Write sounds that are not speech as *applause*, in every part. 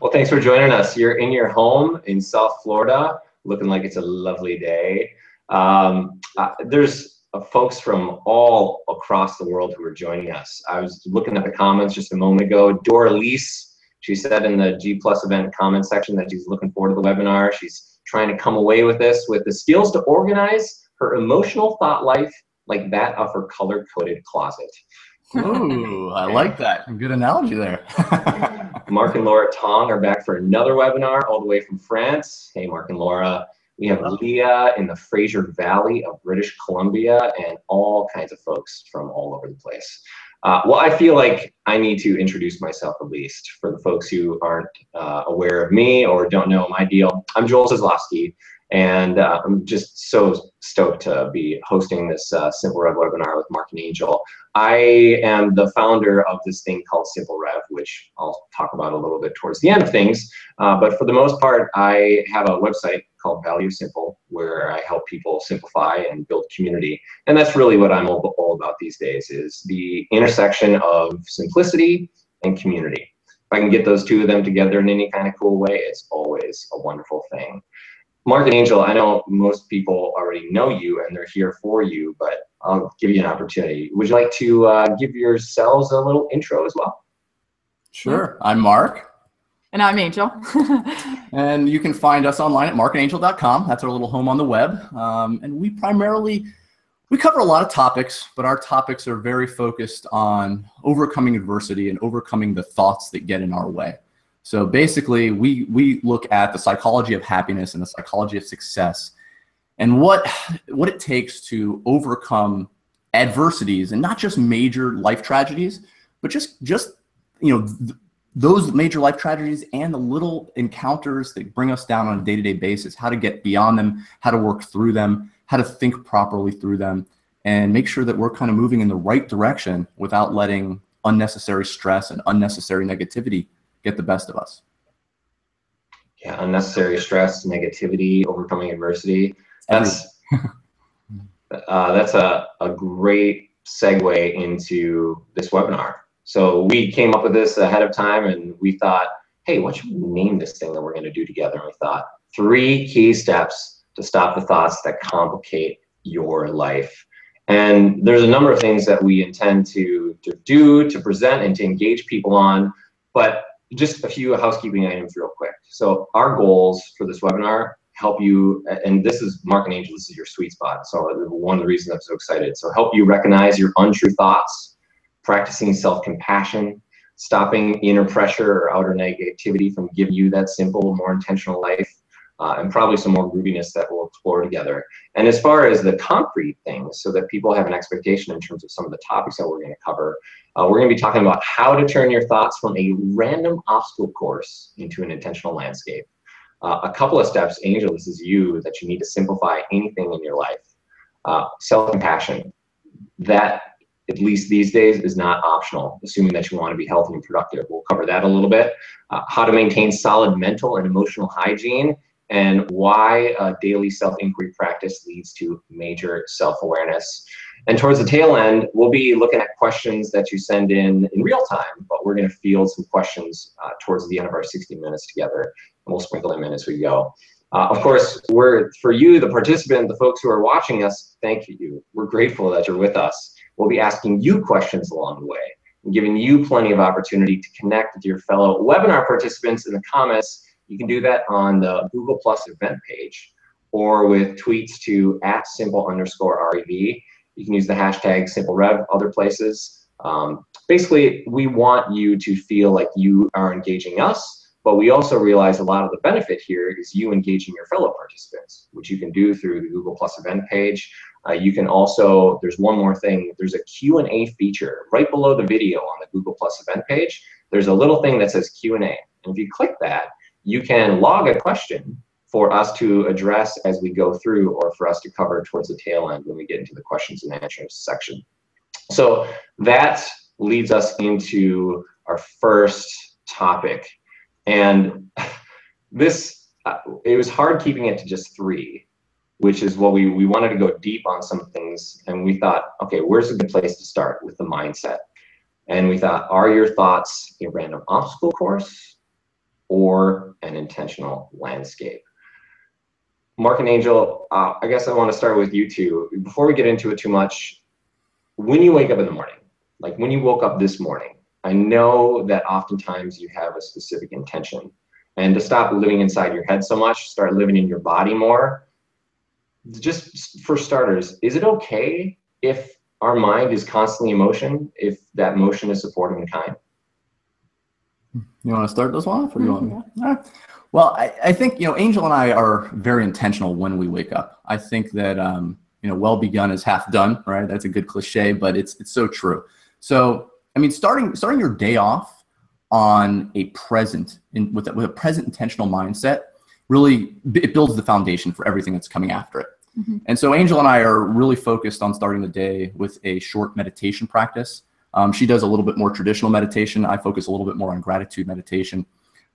Well, thanks for joining us. You're in your home in South Florida, looking like it's a lovely day. Um, uh, there's uh, folks from all across the world who are joining us. I was looking at the comments just a moment ago. Dora Lease, she said in the G Plus event comment section that she's looking forward to the webinar. She's trying to come away with this with the skills to organize her emotional thought life like that of her color-coded closet. Ooh, I *laughs* like that. Good analogy there. *laughs* Mark and Laura Tong are back for another webinar all the way from France. Hey, Mark and Laura. We have Leah in the Fraser Valley of British Columbia and all kinds of folks from all over the place. Uh, well, I feel like I need to introduce myself at least for the folks who aren't uh, aware of me or don't know my deal. I'm Joel Zaslofsky, and uh, I'm just so stoked to be hosting this uh, Simple Rev webinar with Marc and Angel. I am the founder of this thing called Simple Rev, which I'll talk about a little bit towards the end of things. Uh, but for the most part, I have a website called Value Simple, where I help people simplify and build community. And that's really what I'm all, about these days is the intersection of simplicity and community. If I can get those two of them together in any kind of cool way, it's always a wonderful thing. Marc and Angel, I know most people already know you and they're here for you, but I'll give you an opportunity. Would you like to uh, give yourselves a little intro as well? Sure. I'm Marc. And I'm Angel. *laughs* and you can find us online at marcandangel.com. That's our little home on the web. Um, and we primarily we cover a lot of topics, but our topics are very focused on overcoming adversity and overcoming the thoughts that get in our way. So basically, we we look at the psychology of happiness and the psychology of success, and what what it takes to overcome adversities, and not just major life tragedies, but just just you know th- those major life tragedies and the little encounters that bring us down on a day-to-day basis. How to get beyond them, how to work through them, how to think properly through them, and make sure that we're kind of moving in the right direction without letting unnecessary stress and unnecessary negativity get the best of us. Yeah, unnecessary stress, negativity, overcoming adversity. That's *laughs* uh, that's a, a great segue into this webinar. So we came up with this ahead of time and we thought, hey, what should we name this thing that we're going to do together? And we thought three key steps to stop the thoughts that complicate your life. And there's a number of things that we intend to, to do, to present, and to engage people on. But just a few housekeeping items real quick. So our goals for this webinar help you, and this is Marc and Angel, this is your sweet spot. So one of the reasons I'm so excited. So help you recognize your untrue thoughts, practicing self-compassion, stopping inner pressure or outer negativity from giving you that simple, more intentional life, uh, and probably some more grooviness that we'll explore together. And as far as the concrete things, so that people have an expectation in terms of some of the topics that we're going to cover, uh, we're going to be talking about how to turn your thoughts from a random obstacle course into an intentional landscape. Uh, a couple of steps, Angel, this is you, that you need to simplify anything in your life. Uh, self-compassion, that at least these days is not optional, assuming that you want to be healthy and productive. We'll cover that a little bit. Uh, how to maintain solid mental and emotional hygiene and why a daily self-inquiry practice leads to major self-awareness. And towards the tail end, we'll be looking at questions that you send in in real time, but we're going to field some questions uh, towards the end of our 60 minutes together, and we'll sprinkle them in as we go. Uh, of course, we're for you, the participant, the folks who are watching us, thank you. We're grateful that you're with us. We'll be asking you questions along the way and giving you plenty of opportunity to connect with your fellow webinar participants in the comments. You can do that on the Google Plus event page or with tweets to at simple underscore REV you can use the hashtag SimpleRev other places. Um, basically, we want you to feel like you are engaging us, but we also realize a lot of the benefit here is you engaging your fellow participants, which you can do through the Google Plus event page. Uh, you can also, there's one more thing, there's a Q&A feature right below the video on the Google Plus event page. There's a little thing that says Q&A. And if you click that, you can log a question for us to address as we go through or for us to cover towards the tail end when we get into the questions and answers section. So that leads us into our first topic. And *laughs* this, uh, it was hard keeping it to just three, which is what we, we wanted to go deep on some things. And we thought, okay, where's a good place to start with the mindset? And we thought, are your thoughts a random obstacle course or an intentional landscape. Marc and Angel, uh, I guess I want to start with you two. Before we get into it too much, when you wake up in the morning, like when you woke up this morning, I know that oftentimes you have a specific intention. And to stop living inside your head so much, start living in your body more. Just for starters, is it okay if our mind is constantly in motion, if that motion is supportive and kind? You want to start this one off, or you want me? Mm-hmm. Well, I, I, think you know, Angel and I are very intentional when we wake up. I think that um, you know, well begun is half done, right? That's a good cliche, but it's it's so true. So, I mean, starting starting your day off on a present in, with a, with a present intentional mindset really it builds the foundation for everything that's coming after it. Mm-hmm. And so, Angel and I are really focused on starting the day with a short meditation practice. Um, she does a little bit more traditional meditation. I focus a little bit more on gratitude meditation.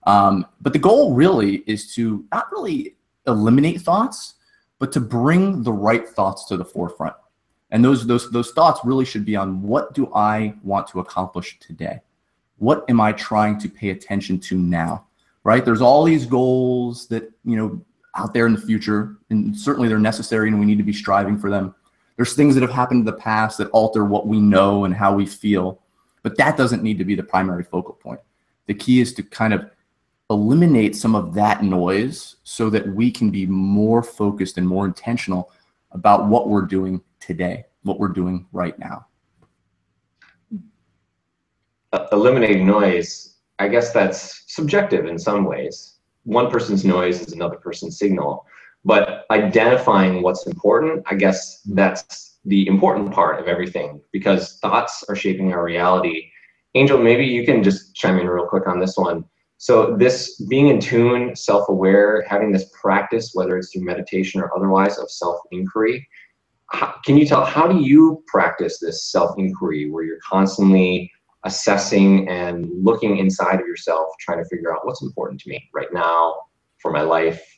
Um, but the goal really is to not really eliminate thoughts, but to bring the right thoughts to the forefront. And those, those, those thoughts really should be on what do I want to accomplish today? What am I trying to pay attention to now? Right? There's all these goals that, you know, out there in the future, and certainly they're necessary and we need to be striving for them. There's things that have happened in the past that alter what we know and how we feel, but that doesn't need to be the primary focal point. The key is to kind of eliminate some of that noise so that we can be more focused and more intentional about what we're doing today, what we're doing right now. Eliminating noise, I guess that's subjective in some ways. One person's noise is another person's signal. But identifying what's important, I guess that's the important part of everything because thoughts are shaping our reality. Angel, maybe you can just chime in real quick on this one. So this being in tune, self-aware, having this practice, whether it's through meditation or otherwise, of self-inquiry, can you tell how do you practice this self-inquiry where you're constantly assessing and looking inside of yourself, trying to figure out what's important to me right now for my life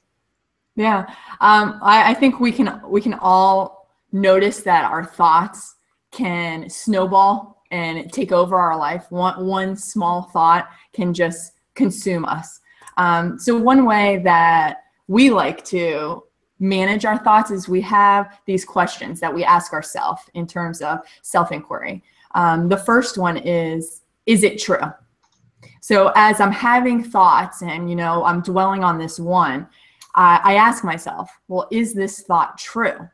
yeah, um, I, I think we can we can all notice that our thoughts can snowball and take over our life. One one small thought can just consume us. Um, so one way that we like to manage our thoughts is we have these questions that we ask ourselves in terms of self-inquiry. Um, the first one is, is it true? So as I'm having thoughts and you know I'm dwelling on this one, I, I ask myself, well, is this thought true?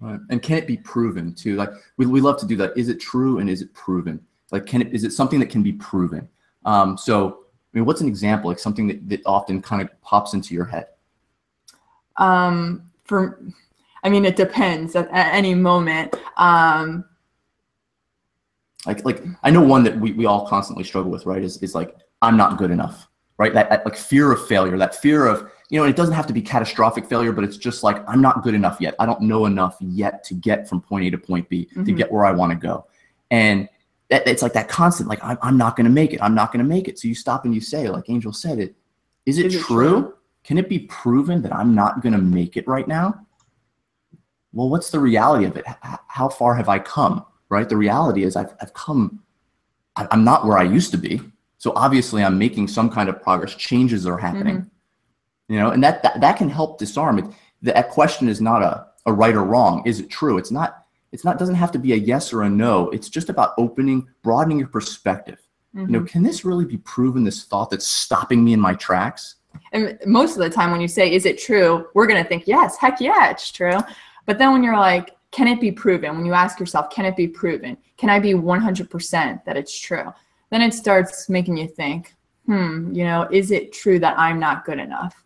Right. And can it be proven too? Like we, we love to do that. Is it true and is it proven? Like can it is it something that can be proven? Um, so I mean, what's an example? Like something that, that often kind of pops into your head. Um, for, I mean, it depends at, at any moment. Um, like like I know one that we, we all constantly struggle with, right? Is is like I'm not good enough, right? That, that like fear of failure, that fear of you know, it doesn't have to be catastrophic failure, but it's just like, I'm not good enough yet. I don't know enough yet to get from point A to point B mm-hmm. to get where I want to go. And that, it's like that constant, like, I'm, I'm not going to make it. I'm not going to make it. So you stop and you say, like Angel said, it, is it, is it true? true? Can it be proven that I'm not going to make it right now? Well, what's the reality of it? How far have I come? Right? The reality is I've, I've come, I'm not where I used to be. So obviously I'm making some kind of progress. Changes are happening. Mm-hmm you know and that that, that can help disarm. It that question is not a, a right or wrong. Is it true? It's not it's not doesn't have to be a yes or a no. It's just about opening broadening your perspective. Mm-hmm. you know mm-hmm. can this really be proven this thought that's stopping me in my tracks? And most of the time when you say is it true? we're going to think yes heck yeah it's true. But then when you're like can it be proven? when you ask yourself can it be proven? Can i be 100% that it's true? then it starts making you think hmm you know is it true that i'm not good enough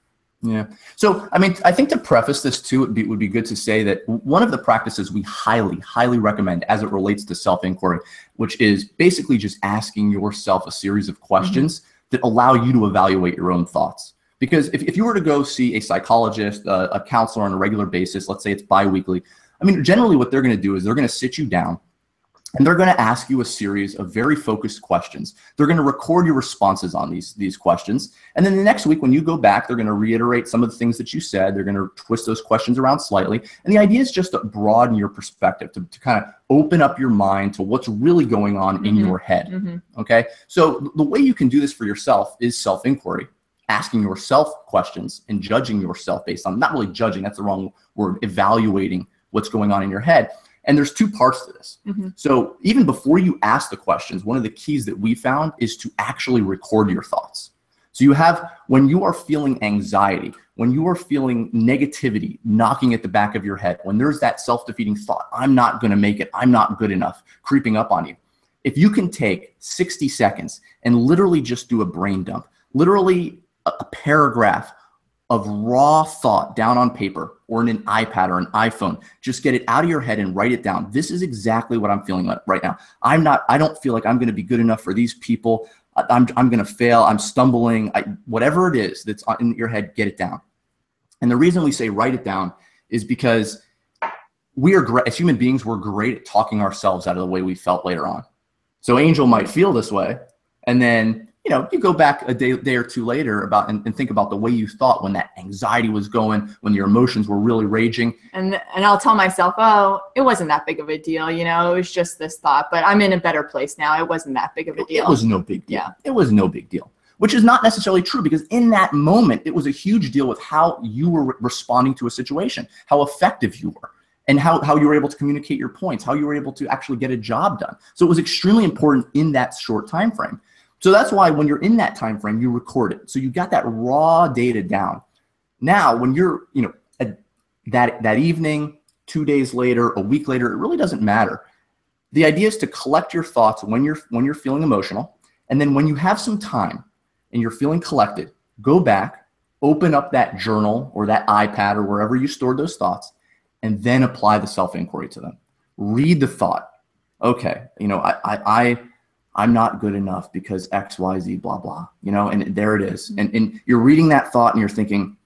yeah. So, I mean, I think to preface this too, it would be, good to say that one of the practices we highly, highly recommend as it relates to self inquiry, which is basically just asking yourself a series of questions mm-hmm. that allow you to evaluate your own thoughts. Because if, if you were to go see a psychologist, uh, a counselor on a regular basis, let's say it's biweekly, I mean, generally what they're going to do is they're going to sit you down and they're going to ask you a series of very focused questions. They're going to record your responses on these, these questions. And then the next week, when you go back, they're going to reiterate some of the things that you said. They're going to twist those questions around slightly. And the idea is just to broaden your perspective, to, to kind of open up your mind to what's really going on mm-hmm. in your head. Mm-hmm. Okay. So the way you can do this for yourself is self inquiry. asking yourself questions and judging yourself based on not really judging that's the wrong word evaluating what's going on in your head and there's two parts to this. Mhm. so even before you ask the questions one of the keys that we found is to actually record your thoughts. So you have when you are feeling anxiety when you are feeling negativity knocking at the back of your head when there's that self-defeating thought i'm not going to make it. I'm not good enough creeping up on you if you can take 60 seconds and literally just do a brain dump literally a paragraph of raw thought down on paper or in an iPad or an iPhone. Just get it out of your head and write it down. This is exactly what I'm feeling right now. I'm not, I don't feel like I'm going to be good enough for these people. I'm, I'm going to fail. I'm stumbling. I, whatever it is that's in your head, get it down. And the reason we say write it down is because we are great, as human beings, we're great at talking ourselves out of the way we felt later on. So Angel might feel this way. And then you know, you go back a day, day or two later about and, and think about the way you thought when that anxiety was going, when your emotions were really raging. and and I'll tell myself, oh, it wasn't that big of a deal, you know, it was just this thought, but I'm in a better place now. It wasn't that big of a deal. it was no big deal. Yeah. It was no big deal, which is not necessarily true because in that moment, it was a huge deal with how you were re- responding to a situation, how effective you were. And how, how you were able to communicate your points, how you were able to actually get a job done. So it was extremely important in that short time frame. So that's why when you're in that time frame, you record it. So you got that raw data down. Now, when you're, you know, at that that evening, two days later, a week later, it really doesn't matter. The idea is to collect your thoughts when you're when you're feeling emotional, and then when you have some time and you're feeling collected, go back, open up that journal or that iPad or wherever you stored those thoughts, and then apply the self inquiry to them. Read the thought. Okay, you know, I I, I I'm not good enough because X, Y, Z, blah, blah, you know, and there it is. And, and you're reading that thought and you're thinking,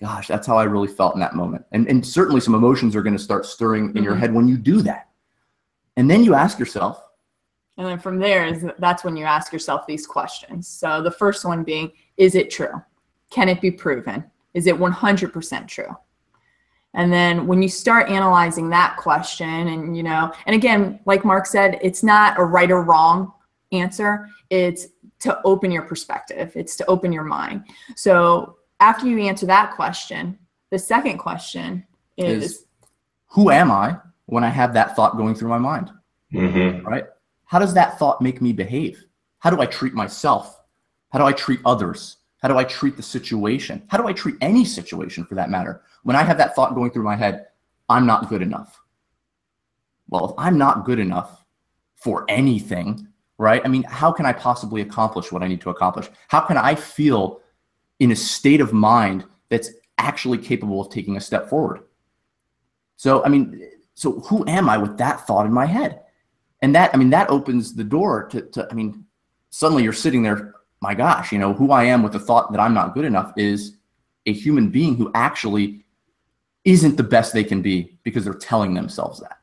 gosh, that's how I really felt in that moment. And, and certainly some emotions are going to start stirring in your Mhm. head when you do that. And then you ask yourself, And then from there is that's when you ask yourself these questions. So the first one being, is it true? Can it be proven? Is it 100% true? And then when you start analyzing that question and you know, and again, like Marc said, it's not a right or wrong answer. It's to open your perspective. It's to open your mind. So after you answer that question, the second question is, Is- who am I when I have that thought going through my mind? Mm-hmm. right? How does that thought make me behave? How do I treat myself? How do I treat others? How do I treat the situation? How do I treat any situation for that matter? When I have that thought going through my head, I'm not good enough. Well, if I'm not good enough for anything, right? I mean, how can I possibly accomplish what I need to accomplish? How can I feel in a state of mind that's actually capable of taking a step forward? So, I mean, so who am I with that thought in my head? and that i mean that opens the door to, to i mean suddenly you're sitting there my gosh you know who i am with the thought that i'm not good enough is a human being who actually isn't the best they can be because they're telling themselves that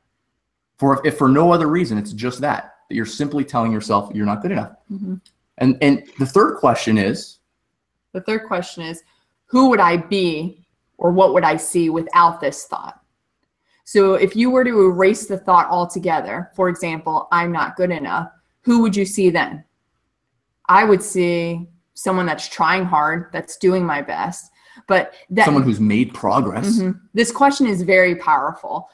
for if for no other reason it's just that that you're simply telling yourself you're not good enough Mhm. and and the third question is The third question is who would I be or what would I see without this thought? So if you were to erase the thought altogether, for example, I'm not good enough, who would you see then? I would see someone that's trying hard, that's doing my best. But that someone who's made progress Mhm. This question is very powerful.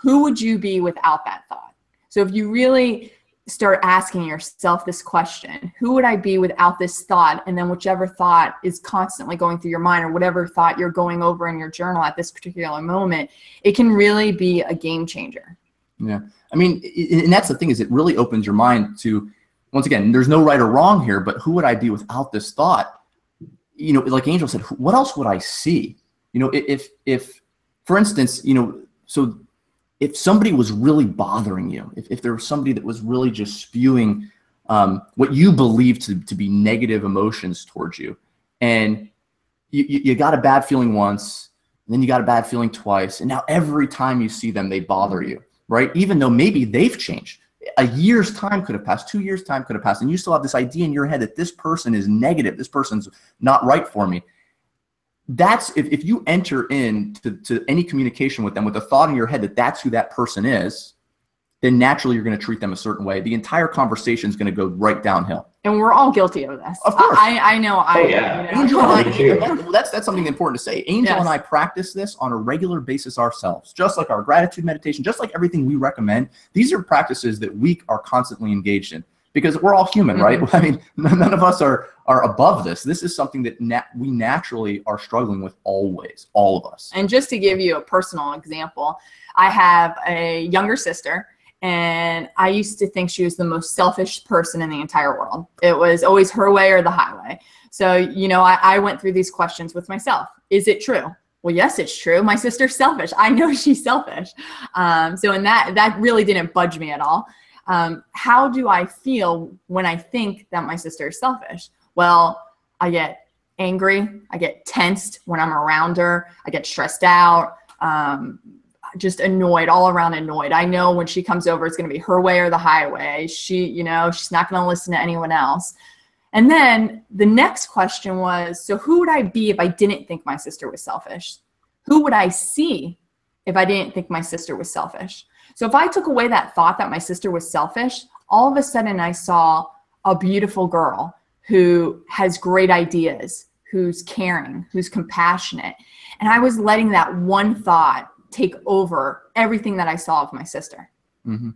Who would you be without that thought? So if you really start asking yourself this question, who would I be without this thought? And then whichever thought is constantly going through your mind or whatever thought you're going over in your journal at this particular moment, it can really be a game changer. Yeah. I mean, and that's the thing is it really opens your mind to, once again, there's no right or wrong here, but who would I be without this thought? You know, like Angel said, what else would I see? You know, if, if, for instance, you know, so if somebody was really bothering you, if, if there was somebody that was really just spewing um, what you believe to, to be negative emotions towards you, and you, you, got a bad feeling once, then you got a bad feeling twice, and now every time you see them, they bother you right? Even though maybe they've changed. A year's time could have passed, two years' time could have passed, and you still have this idea in your head that this person is negative, this person's not right for me. That's if, if you enter in to, to any communication with them with a thought in your head that that's who that person is, then naturally you're going to treat them a certain way. The entire conversation is going to go right downhill. And we're all guilty of this. Of course. I, I know. I, Oh, yeah. you know. Angel and I, *laughs* well, that's that's something important to say. Angel Yes. and I practice this on a regular basis ourselves, just like our gratitude meditation, just like everything we recommend. These are practices that we are constantly engaged in because we're all human, right? *laughs* I mean, none of us are are above this. This is something that nat- we naturally are struggling with always, all of us. And just to give you a personal example, I have a younger sister, and I used to think she was the most selfish person in the entire world. It was always her way or the highway. So, you know, I, I went through these questions with myself. Is it true? Well, yes, it's true. My sister's selfish. I know *laughs* she's selfish. Um, so, and that, that really didn't budge me at all. Um, how do I feel when I think that my sister is selfish? Well, I get angry. I get tensed when I'm around her. I get stressed out. Um, just annoyed, all around annoyed. I know when she comes over, it's going to be her way or the highway. She, you know, she's not going to listen to anyone else. And then the next question was so who would I be if I didn't think my sister was selfish? Who would I see if I didn't think my sister was selfish? So if I took away that thought that my sister was selfish, all of a sudden I saw a beautiful girl who has great ideas, who's caring, who's compassionate. And I was letting that one thought take over everything that I saw of my sister. Mhm.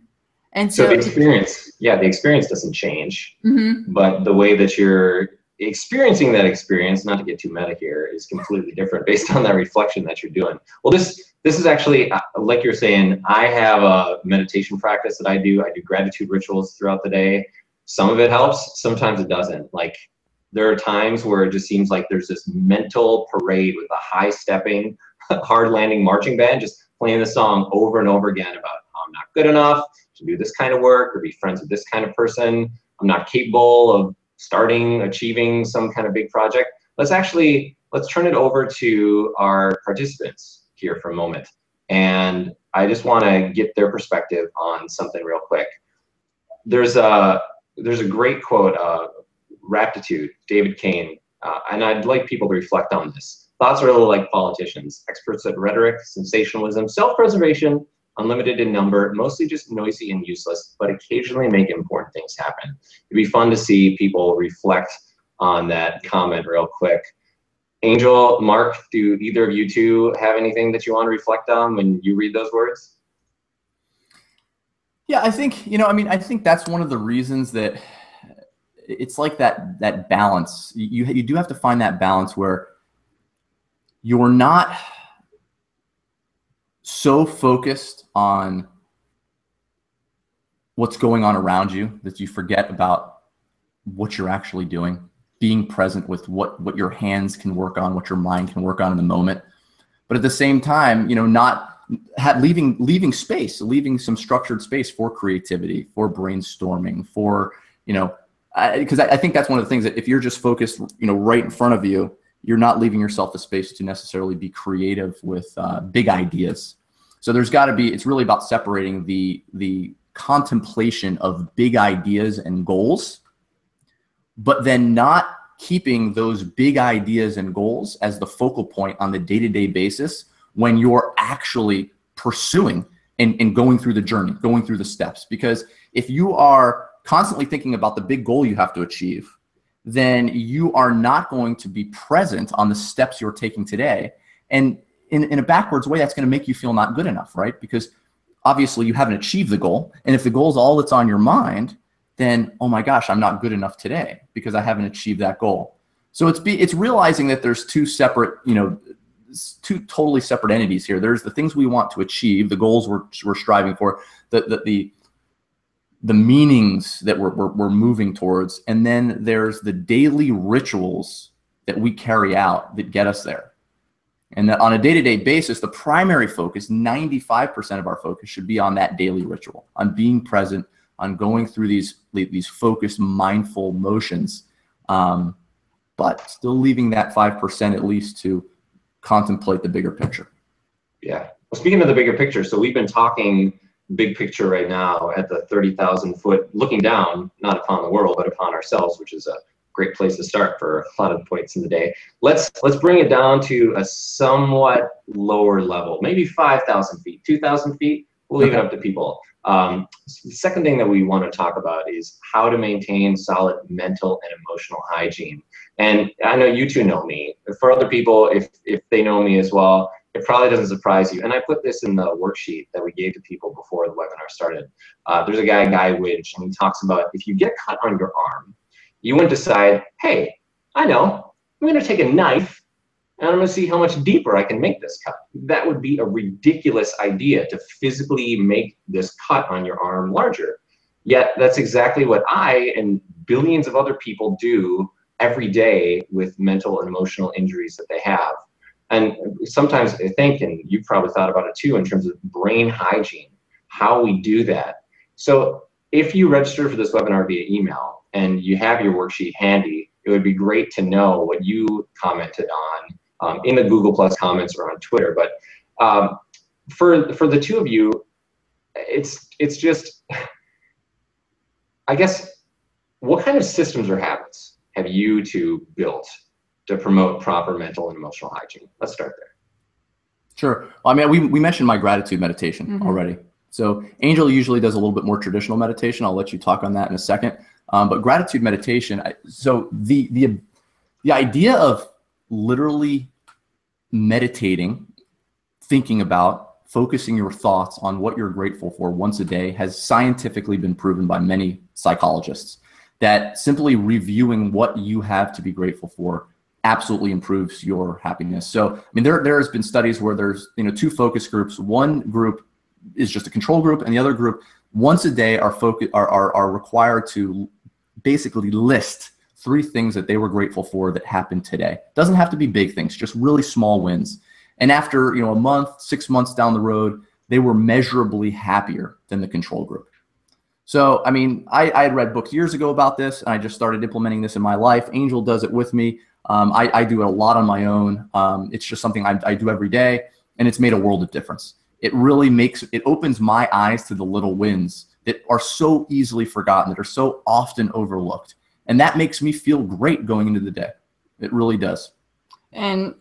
And So so, the experience, yeah, the experience doesn't change, Mhm. but the way that you're experiencing that experience, not to get too meta here, is completely different based on that reflection that you're doing. Well, this this is actually uh, like you're saying. I have a meditation practice that I do. I do gratitude rituals throughout the day. Some of it helps, sometimes it doesn't. Like there are times where it just seems like there's this mental parade with a high stepping, *laughs* hard landing marching band just playing the song over and over again about I'm not good enough to do this kind of work or be friends with this kind of person. I'm not capable of starting, achieving some kind of big project. Let's actually let's turn it over to our participants here for a moment. And I just want to get their perspective on something real quick. There's a there's a great quote, uh, Raptitude, David Cain, uh, and I'd like people to reflect on this. Thoughts are a little like politicians, experts at rhetoric, sensationalism, self-preservation, unlimited in number, mostly just noisy and useless, but occasionally make important things happen. It'd be fun to see people reflect on that comment real quick. Angel, Marc, do either of you two have anything that you want to reflect on when you read those words? Yeah, I think you know. I mean, I think that's one of the reasons that it's like that that balance. You you do have to find that balance where you're not so focused on what's going on around you that you forget about what you're actually doing being present with what what your hands can work on what your mind can work on in the moment. But at the same time you know not ha- leaving leaving space leaving some structured space for creativity for brainstorming for you know because I, I think that's one of the things that if you're just focused you know right in front of you you're not leaving yourself the space to necessarily be creative with uh, big ideas. So there's got to be it's really about separating the the contemplation of big ideas and goals but then not keeping those big ideas and goals as the focal point on the day-to-day basis when you're actually pursuing and, and going through the journey going through the steps. Because if you are constantly thinking about the big goal you have to achieve then you are not going to be present on the steps you're taking today. And in, in a backwards way that's going to make you feel not good enough right? Because obviously you haven't achieved the goal and if the goal is all that's on your mind then oh my gosh i'm not good enough today because i haven't achieved that goal. So it's be it's realizing that there's two separate you know two totally separate entities here. There's the things we want to achieve the goals we're, we're striving for the the, the the meanings that we're, we're, we're moving towards and then there's the daily rituals that we carry out that get us there. And that on a day-to-day basis the primary focus 95% of our focus should be on that daily ritual on being present on going through these these focused mindful motions um, but still leaving that 5% at least to contemplate the bigger picture Yeah. Well, speaking of the bigger picture, so we've been talking big picture right now at the 30,000 foot, looking down, not upon the world, but upon ourselves, which is a great place to start for a lot of points in the day. Let's let's bring it down to a somewhat lower level, maybe 5,000 feet, 2,000 feet. We'll leave it up to people. Um, the second thing that we want to talk about is how to maintain solid mental and emotional hygiene. And I know you two know me. For other people, if if they know me as well, it probably doesn't surprise you. And I put this in the worksheet that we gave to people before the webinar started. Uh, there's a guy, Guy Winch, and he talks about if you get cut on your arm, you wouldn't decide, hey, I know, I'm going to take a knife and I'm going to see how much deeper I can make this cut. That would be a ridiculous idea to physically make this cut on your arm larger. Yet that's exactly what I and billions of other people do every day with mental and emotional injuries that they have. And sometimes I think, and you've probably thought about it too, in terms of brain hygiene, how we do that. So if you register for this webinar via email and you have your worksheet handy, it would be great to know what you commented on um, in the Google Plus comments or on Twitter. But um, for for the two of you, it's it's just, I guess, what kind of systems or habits have you two built to promote proper mental and emotional hygiene? Let's start there. Sure. Well, I mean, we, we mentioned my gratitude meditation mm-hmm. already. So Angel usually does a little bit more traditional meditation. I'll let you talk on that in a second. Um, but gratitude meditation. So the the the idea of literally meditating, thinking about, focusing your thoughts on what you're grateful for once a day has scientifically been proven by many psychologists that simply reviewing what you have to be grateful for absolutely improves your happiness. So, I mean, there there has been studies where there's you know two focus groups. One group is just a control group, and the other group once a day are focus are, are are required to basically list three things that they were grateful for that happened today. Doesn't have to be big things, just really small wins. And after you know a month, six months down the road, they were measurably happier than the control group. So, I mean, I, I had read books years ago about this, and I just started implementing this in my life. Angel does it with me. Um, I, I, do it a lot on my own. Um, it's just something I, I do every day, and it's made a world of difference. It really makes it opens my eyes to the little wins that are so easily forgotten, that are so often overlooked, and that makes me feel great going into the day. It really does. And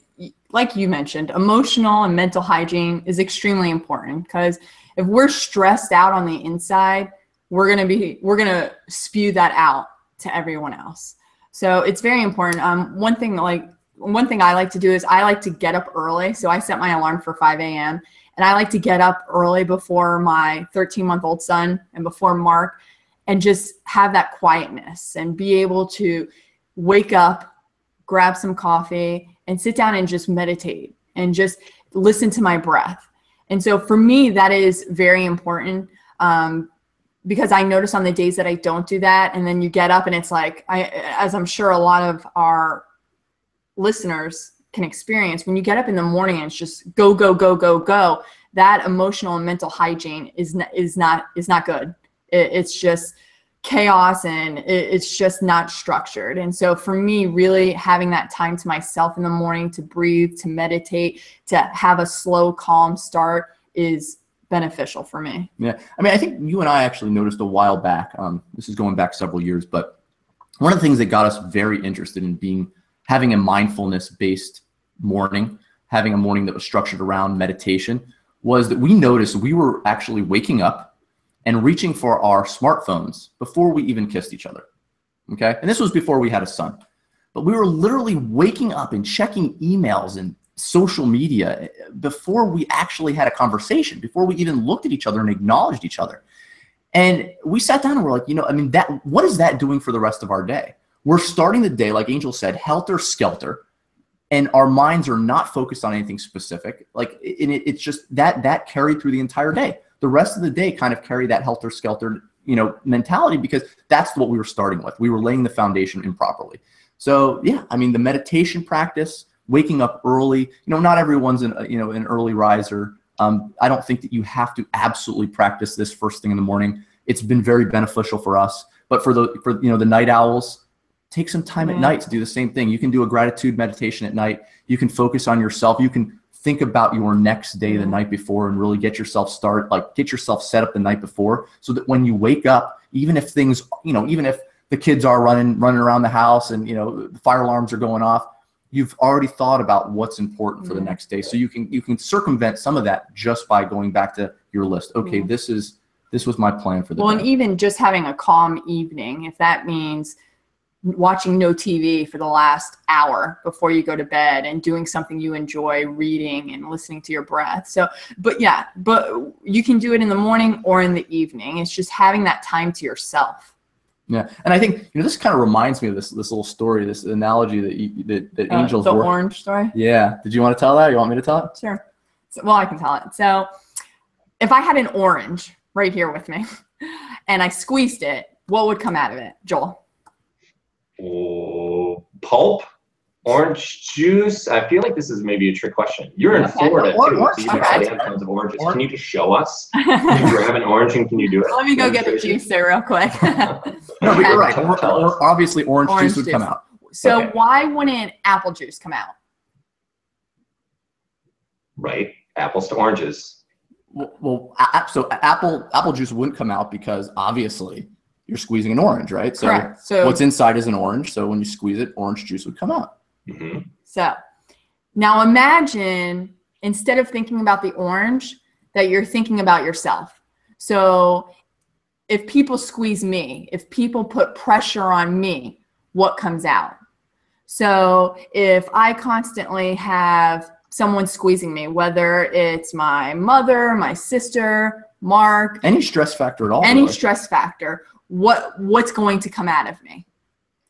like you mentioned, emotional and mental hygiene is extremely important because if we're stressed out on the inside, we're gonna be we're gonna spew that out to everyone else. So it's very important. Um, one thing like one thing I like to do is I like to get up early. So I set my alarm for 5 a.m. and I like to get up early before my 13 month old son and before Marc and just have that quietness and be able to wake up, grab some coffee, and sit down and just meditate and just listen to my breath. And so for me, that is very important um, because I notice on the days that I don't do that, and then you get up and it's like, I, as I'm sure a lot of our listeners can experience, when you get up in the morning and it's just go, go, go, go, go, that emotional and mental hygiene is not, is not, is not good. It, it's just chaos and it, it's just not structured. And so for me, really having that time to myself in the morning to breathe, to meditate, to have a slow, calm start is beneficial for me. Yeah. I mean, I think you and I actually noticed a while back, um, this is going back several years, but one of the things that got us very interested in being having a mindfulness based morning, having a morning that was structured around meditation was that we noticed we were actually waking up and reaching for our smartphones before we even kissed each other. Okay. And this was before we had a son. But we were literally waking up and checking emails and social media eh, before we actually had a conversation, before we even looked at each other and acknowledged each other. And we sat down and we're like, you know, I mean, that what is that doing for the rest of our day? We're starting the day, like Angel said, helter skelter, and our minds are not focused on anything specific. Like, and it, it's just that that carried through the entire day. The rest of the day kind of carry that helter skelter, you know, mentality because that's what we were starting with. We were laying the foundation improperly. So yeah, I mean, the meditation practice waking up early. You know, not everyone's an you know an early riser. Um, I don't think that you have to absolutely practice this first thing in the morning. It's been very beneficial for us, but for the for you know the night owls, take some time mm-hmm. at night to do the same thing. You can do a gratitude meditation at night. You can focus on yourself. You can think about your next day the mm-hmm. night before and really get yourself start like get yourself set up the night before so that when you wake up even if things you know even if the kids are running running around the house and you know the fire alarms are going off you've already thought about what's important for the mm-hmm. next day so you can you can circumvent some of that just by going back to your list okay mm-hmm. this is this was my plan for the Well, day. and even just having a calm evening, if that means watching no TV for the last hour before you go to bed and doing something you enjoy, reading and listening to your breath. So, but yeah, but you can do it in the morning or in the evening. It's just having that time to yourself. Yeah, and I think you know this kind of reminds me of this this little story, this analogy that you, that, that Uh, angels the work. orange story. Yeah, did you want to tell that? You want me to tell it? Sure. So, well, I can tell it. So, if I had an orange right here with me *laughs* and I squeezed it, what would come out of it, Joel? Oh, pulp, orange juice. I feel like this is maybe a trick question. You're in Okay. Florida Or- too, or- so you okay. have tons of oranges. Or- Can you just show us? Can *laughs* you grab an orange and can you do it? Let me go get a juicer real quick. No, but you're right. Or, or obviously, orange, Orange juice would come out. so Okay. why wouldn't apple juice come out? Right, apples to oranges. Well, well a- a- so apple apple juice wouldn't come out because obviously you're squeezing an orange, right? So Correct. So what's inside is an orange. So when you squeeze it, orange juice would come out. hmm so now imagine instead of thinking about the orange, that you're thinking about yourself. So if people squeeze me, if people put pressure on me, what comes out? So if I constantly have someone squeezing me, whether it's my mother, my sister, Marc, Any stress factor at all. any really. stress factor, what what's going to come out of me?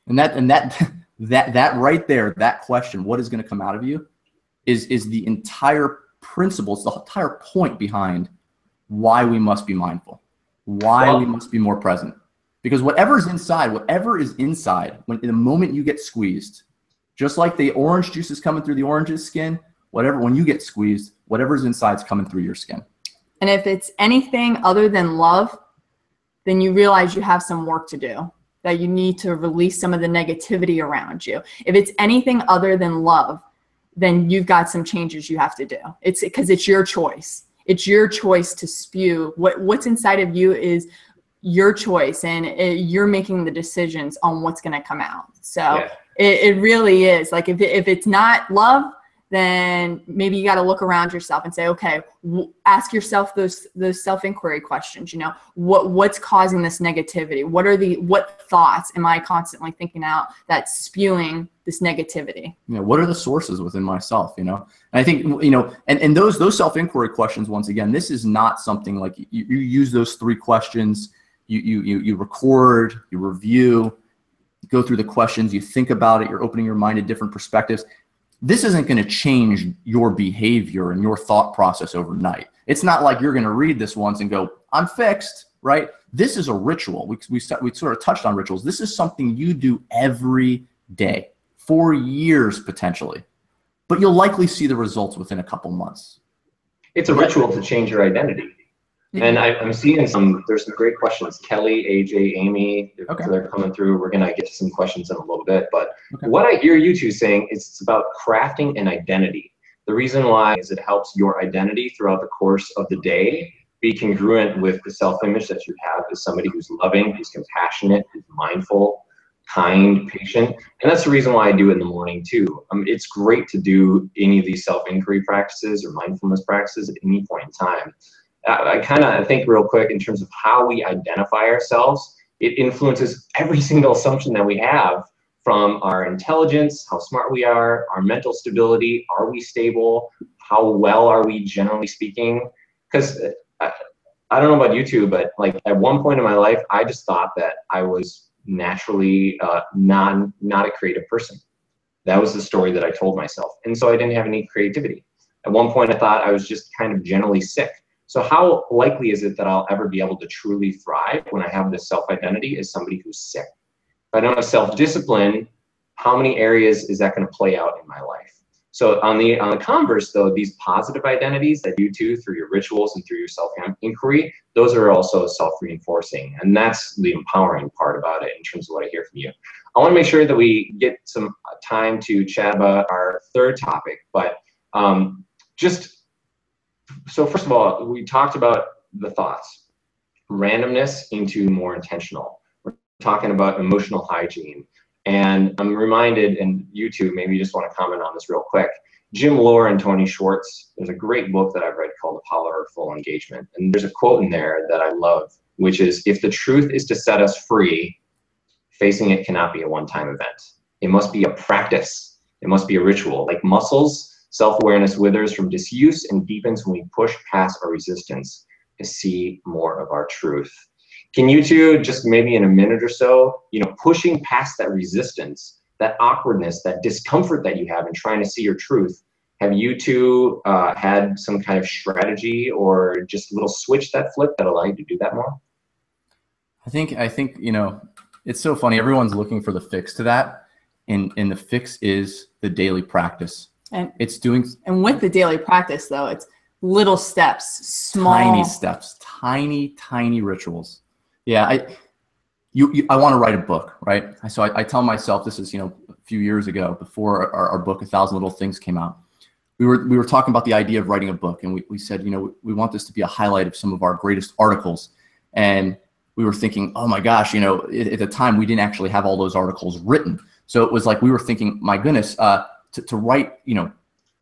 and that and that *laughs* that that right there, that question, what is going to come out of you, is is the entire principle. It's the entire point behind why we must be mindful, why Well- we must be more present. Because whatever is inside, whatever is inside, when in the moment you get squeezed, just like the orange juice is coming through the orange's skin, whatever when you get squeezed, whatever's inside is coming through your skin. And if it's anything other than love, then you realize you have some work to do, that you need to release some of the negativity around you. If it's anything other than love, then you've got some changes you have to do. It's because it's your choice. It's your choice to spew. What what's inside of you is your choice, and it, you're making the decisions on what's going to come out. So Yeah. it, it really is like if, it, if it's not love then maybe you got to look around yourself and say okay w- ask yourself those those self inquiry questions you know? What what's causing this negativity? What are the what thoughts am i constantly thinking out that's spewing this negativity? Know what are the sources within myself you know? And i think you know and, and those those self-inquiry questions once again this is not something like you, you use those three questions you, you you you record you review go through the questions you think about it you're opening your mind to different perspectives this isn't going to change your behavior and your thought process overnight it's not like you're going to read this once and go i'm fixed right this is a ritual we, we, we sort of touched on rituals this is something you do every day for years potentially, but you'll likely see the results within a couple months. It's a ritual to change your identity. And I, I'm seeing some, there's some great questions. Kelly, AJ, Amy, they're, Okay. they're coming through. We're going to get to some questions in a little bit. But Okay. what I hear you two saying is it's about crafting an identity. The reason why is it helps your identity throughout the course of the day be congruent with the self image that you have as somebody who's loving, who's compassionate, who's mindful, kind, patient. And that's the reason why I do it in the morning too. Um, it's great to do any of these self inquiry practices or mindfulness practices at any point in time. I, kind of think real quick in terms of how we identify ourselves, it influences every *laughs* single assumption that we have from our intelligence, how smart we are, our mental stability, are we stable, how well are we generally speaking? Because I, I don't know about you two, but like at one point in my life, I just thought that I was naturally uh, non not a creative person. That was the story that I told myself, and so I didn't have any creativity. At one point, I thought I was just kind of generally sick. So how likely is it that I'll ever be able to truly thrive when I have this self identity as somebody who's sick? If I don't have self discipline, how many areas is that going to play out in my life? So on the on the converse, though, these positive identities that you do through your rituals and through your self inquiry, those are also self reinforcing, and that's the empowering part about it in terms of what I hear from you. I want to make sure that we get some time to chat about our third topic, but um, just so first of all, we talked about the thoughts, randomness into more intentional. We're talking about emotional hygiene. And I'm reminded, and you two maybe you just want to comment on this real quick. Jim Loehr and Tony Schwartz, there's a great book that I've read called The Power of Full Engagement. And there's a quote in there that I love, which is If the truth is to set us free, facing it cannot be a one time event. It must be a practice, it must be a ritual. Like muscles, self awareness withers from disuse and deepens when we push past our resistance to see more of our truth. Can you two just maybe in a minute or so, you know, pushing past that resistance, that awkwardness, that discomfort that you have in trying to see your truth? Have you two uh, had some kind of strategy or just a little switch that flip that allow you to do that more? I think I think you know it's so funny. Everyone's looking for the fix to that, and and the fix is the daily practice. And It's doing and with the daily practice though, it's little steps, small tiny steps, tiny tiny rituals. Yeah, I you, you I want to write a book, right? So I, I tell myself this is you know a few years ago before our, our book A Thousand Little Things came out. We were we were talking about the idea of writing a book, and we, we said you know we want this to be a highlight of some of our greatest articles, and we were thinking, oh my gosh, you know, at, at the time we didn't actually have all those articles written. So it was like we were thinking, my goodness, uh, to, to write, you know,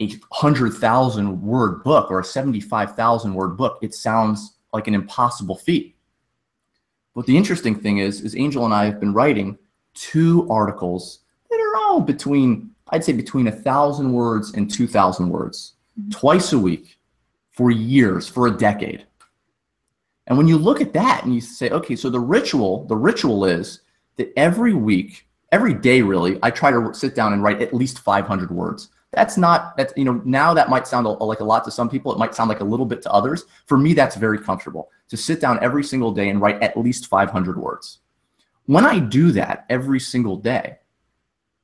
a hundred thousand word book or a seventy-five thousand word book, it sounds like an impossible feat. But the interesting thing is, is Angel and I have been writing two articles that are all between, I'd say, between a thousand words and two thousand words, Mhm. twice a week, for years, for a decade. And when you look at that and you say, okay, so the ritual, the ritual is that every week, every day really, I try to sit down and write at least 500 words. That's not, that's, you know, now that might sound like a lot to some people. It might sound like a little bit to others. For me, that's very comfortable to sit down every single day and write at least 500 words. When I do that every single day,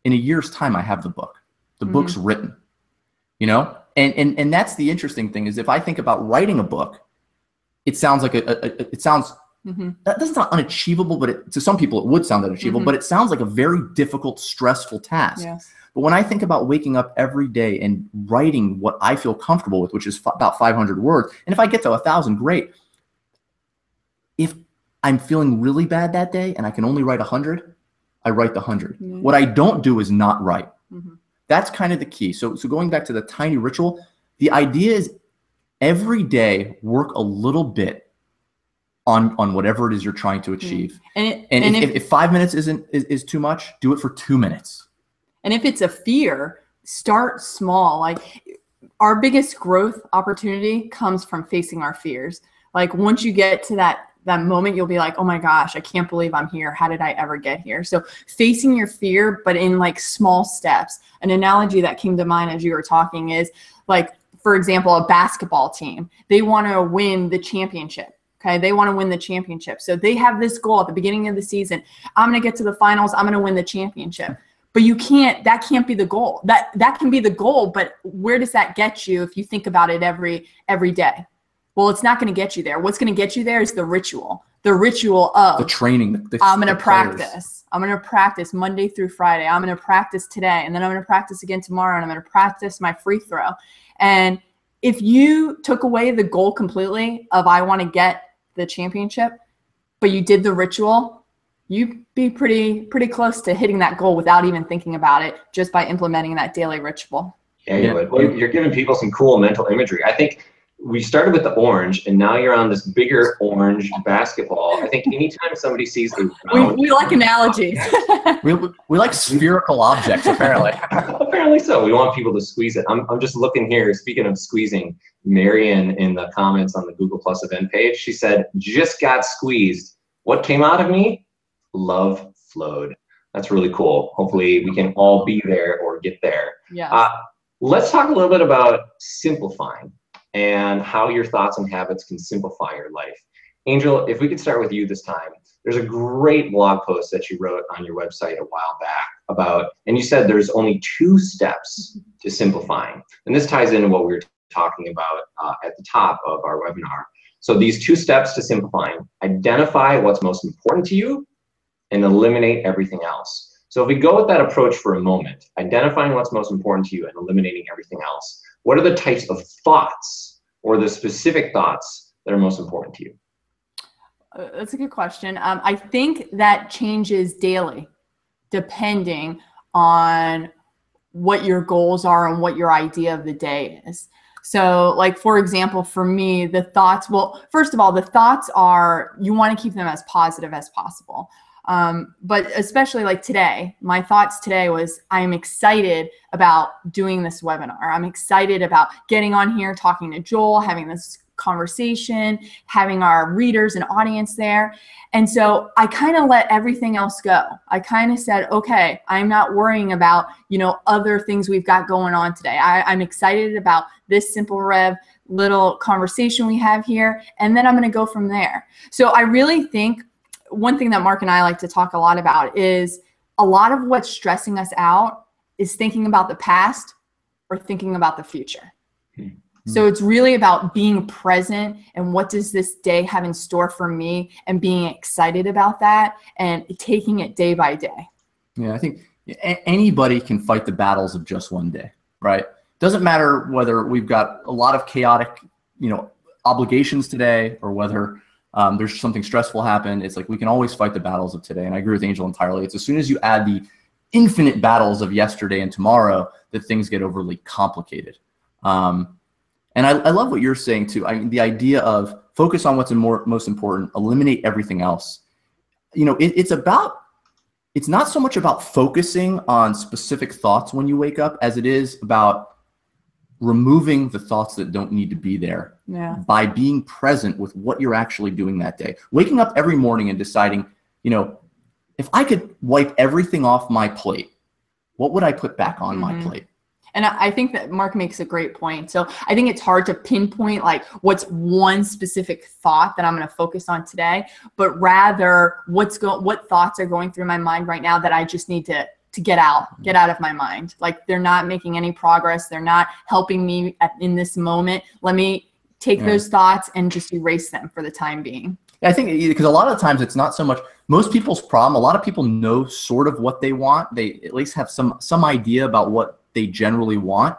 in a year's time, I have the book. The Mhm. book's written, you know? And, and, and that's the interesting thing is if I think about writing a book, it sounds like a, a, a it sounds hmm that doesn't sound unachievable, but it, to some people it would sound unachievable, Mhm. but it sounds like a very difficult, stressful task. Yes. But when I think about waking up every day and writing what I feel comfortable with, which is f- about 500 words, and if I get to a thousand, great. If I'm feeling really bad that day and I can only write 100, I write the 100. Mhm. What I don't do is not write. Mhm. That's kind of the key. So, so going back to the tiny ritual, the idea is every day work a little bit on on whatever it is you're trying to achieve. And it, And, and if, if, if, five minutes isn't is, is too much, do it for two minutes. and if it's a fear, start small. Like our biggest growth opportunity comes from facing our fears. Like once you get to that that moment, you'll be like, oh my gosh, I can't believe I'm here. How did I ever get here? So facing your fear, but in like small steps. An analogy that came to mind as you were talking is like, for example, a basketball team. They want to win the championship. Okay, they want to win the championship. So they have this goal at the beginning of the season. I'm going to get to the finals. I'm going to win the championship but you can't that can't be the goal that that can be the goal but where does that get you if you think about it every every day well it's not going to get you there what's going to get you there is the ritual the ritual of The training. The, i'm going to players. practice i'm going to practice monday through friday i'm going to practice today and then i'm going to practice again tomorrow and i'm going to practice my free throw and if you took away the goal completely of i want to get the championship but you did the ritual you'd be pretty pretty close to hitting that goal without even thinking about it just by implementing that daily ritual Yeah, you Yeah. would. Well, you're giving people some cool mental imagery. I think we started with the orange, and now you're on this bigger orange basketball. I think anytime somebody sees a we, round, we like analogies *laughs* We, we like spherical objects, apparently. *laughs* apparently so. We want people to squeeze it. I'm, I'm just looking here. Speaking of squeezing, Marion in the comments on the Google Plus event page, she said, "Just got squeezed. What came out of me? Love flowed." That's really cool. Hopefully, we can all be there or get there. yeah Uh, let's talk a little bit about simplifying and how your thoughts and habits can simplify your life. Angel, if we could start with you this time, there's a great blog post that you wrote on your website a while back about, and you said there's only two steps to simplifying. And this ties into what we were talking about uh, at the top of our webinar. So these two steps to simplifying, identify what's most important to you and eliminate everything else. So if we go with that approach for a moment, identifying what's most important to you and eliminating everything else, what are the types of thoughts or the specific thoughts that are most important to you? Uh, that's a good question um, i think that changes daily depending on what your goals are and what your idea of the day is. So, like for example, for me, the thoughts. Well, first of all, the thoughts are you want to keep them as positive as possible. Um, but especially like today, my thoughts today was I'm excited about doing this webinar. I'm excited about getting on here, talking to Joel, having this conversation, having our readers and audience there. And so I kind of let everything else go. I kind of said, okay, I'm not worrying about, you know, other things we've got going on today. I, I'm excited about this SimpleREV little conversation we have here. And then I'm going to go from there. So I really think one thing that Marc and I like to talk a lot about is a lot of what's stressing us out is thinking about the past or thinking about the future. Hmm. So it's really about being present and what does this day have in store for me and being excited about that and taking it day by day. Yeah, I think anybody can fight the battles of just one day, right? Doesn't matter whether we've got a lot of chaotic, you know, obligations today or whether um, there's something stressful happen. It's like we can always fight the battles of today. And I agree with Angel entirely. It's as soon as you add the infinite battles of yesterday and tomorrow that things get overly complicated. Um, and I, I, love what you're saying too. I mean, the idea of focus on what's more, most important, eliminate everything else. You know, it, it's about, it's not so much about focusing on specific thoughts when you wake up as it is about removing the thoughts that don't need to be there yeah. by being present with what you're actually doing that day. Waking up every morning and deciding, you know, if I could wipe everything off my plate, what would I put back on mm-hmm. my plate? And I think that Marc makes a great point. So I think it's hard to pinpoint like what's one specific thought that I'm going to focus on today, but rather what's going, what thoughts are going through my mind right now that I just need to to get out, get out of my mind. Like they're not making any progress. They're not helping me at, in this moment. Let me take yeah. those thoughts and just erase them for the time being. I think because a lot of times it's not so much most people's problem. A lot of people know sort of what they want. They at least have some some idea about what they generally want,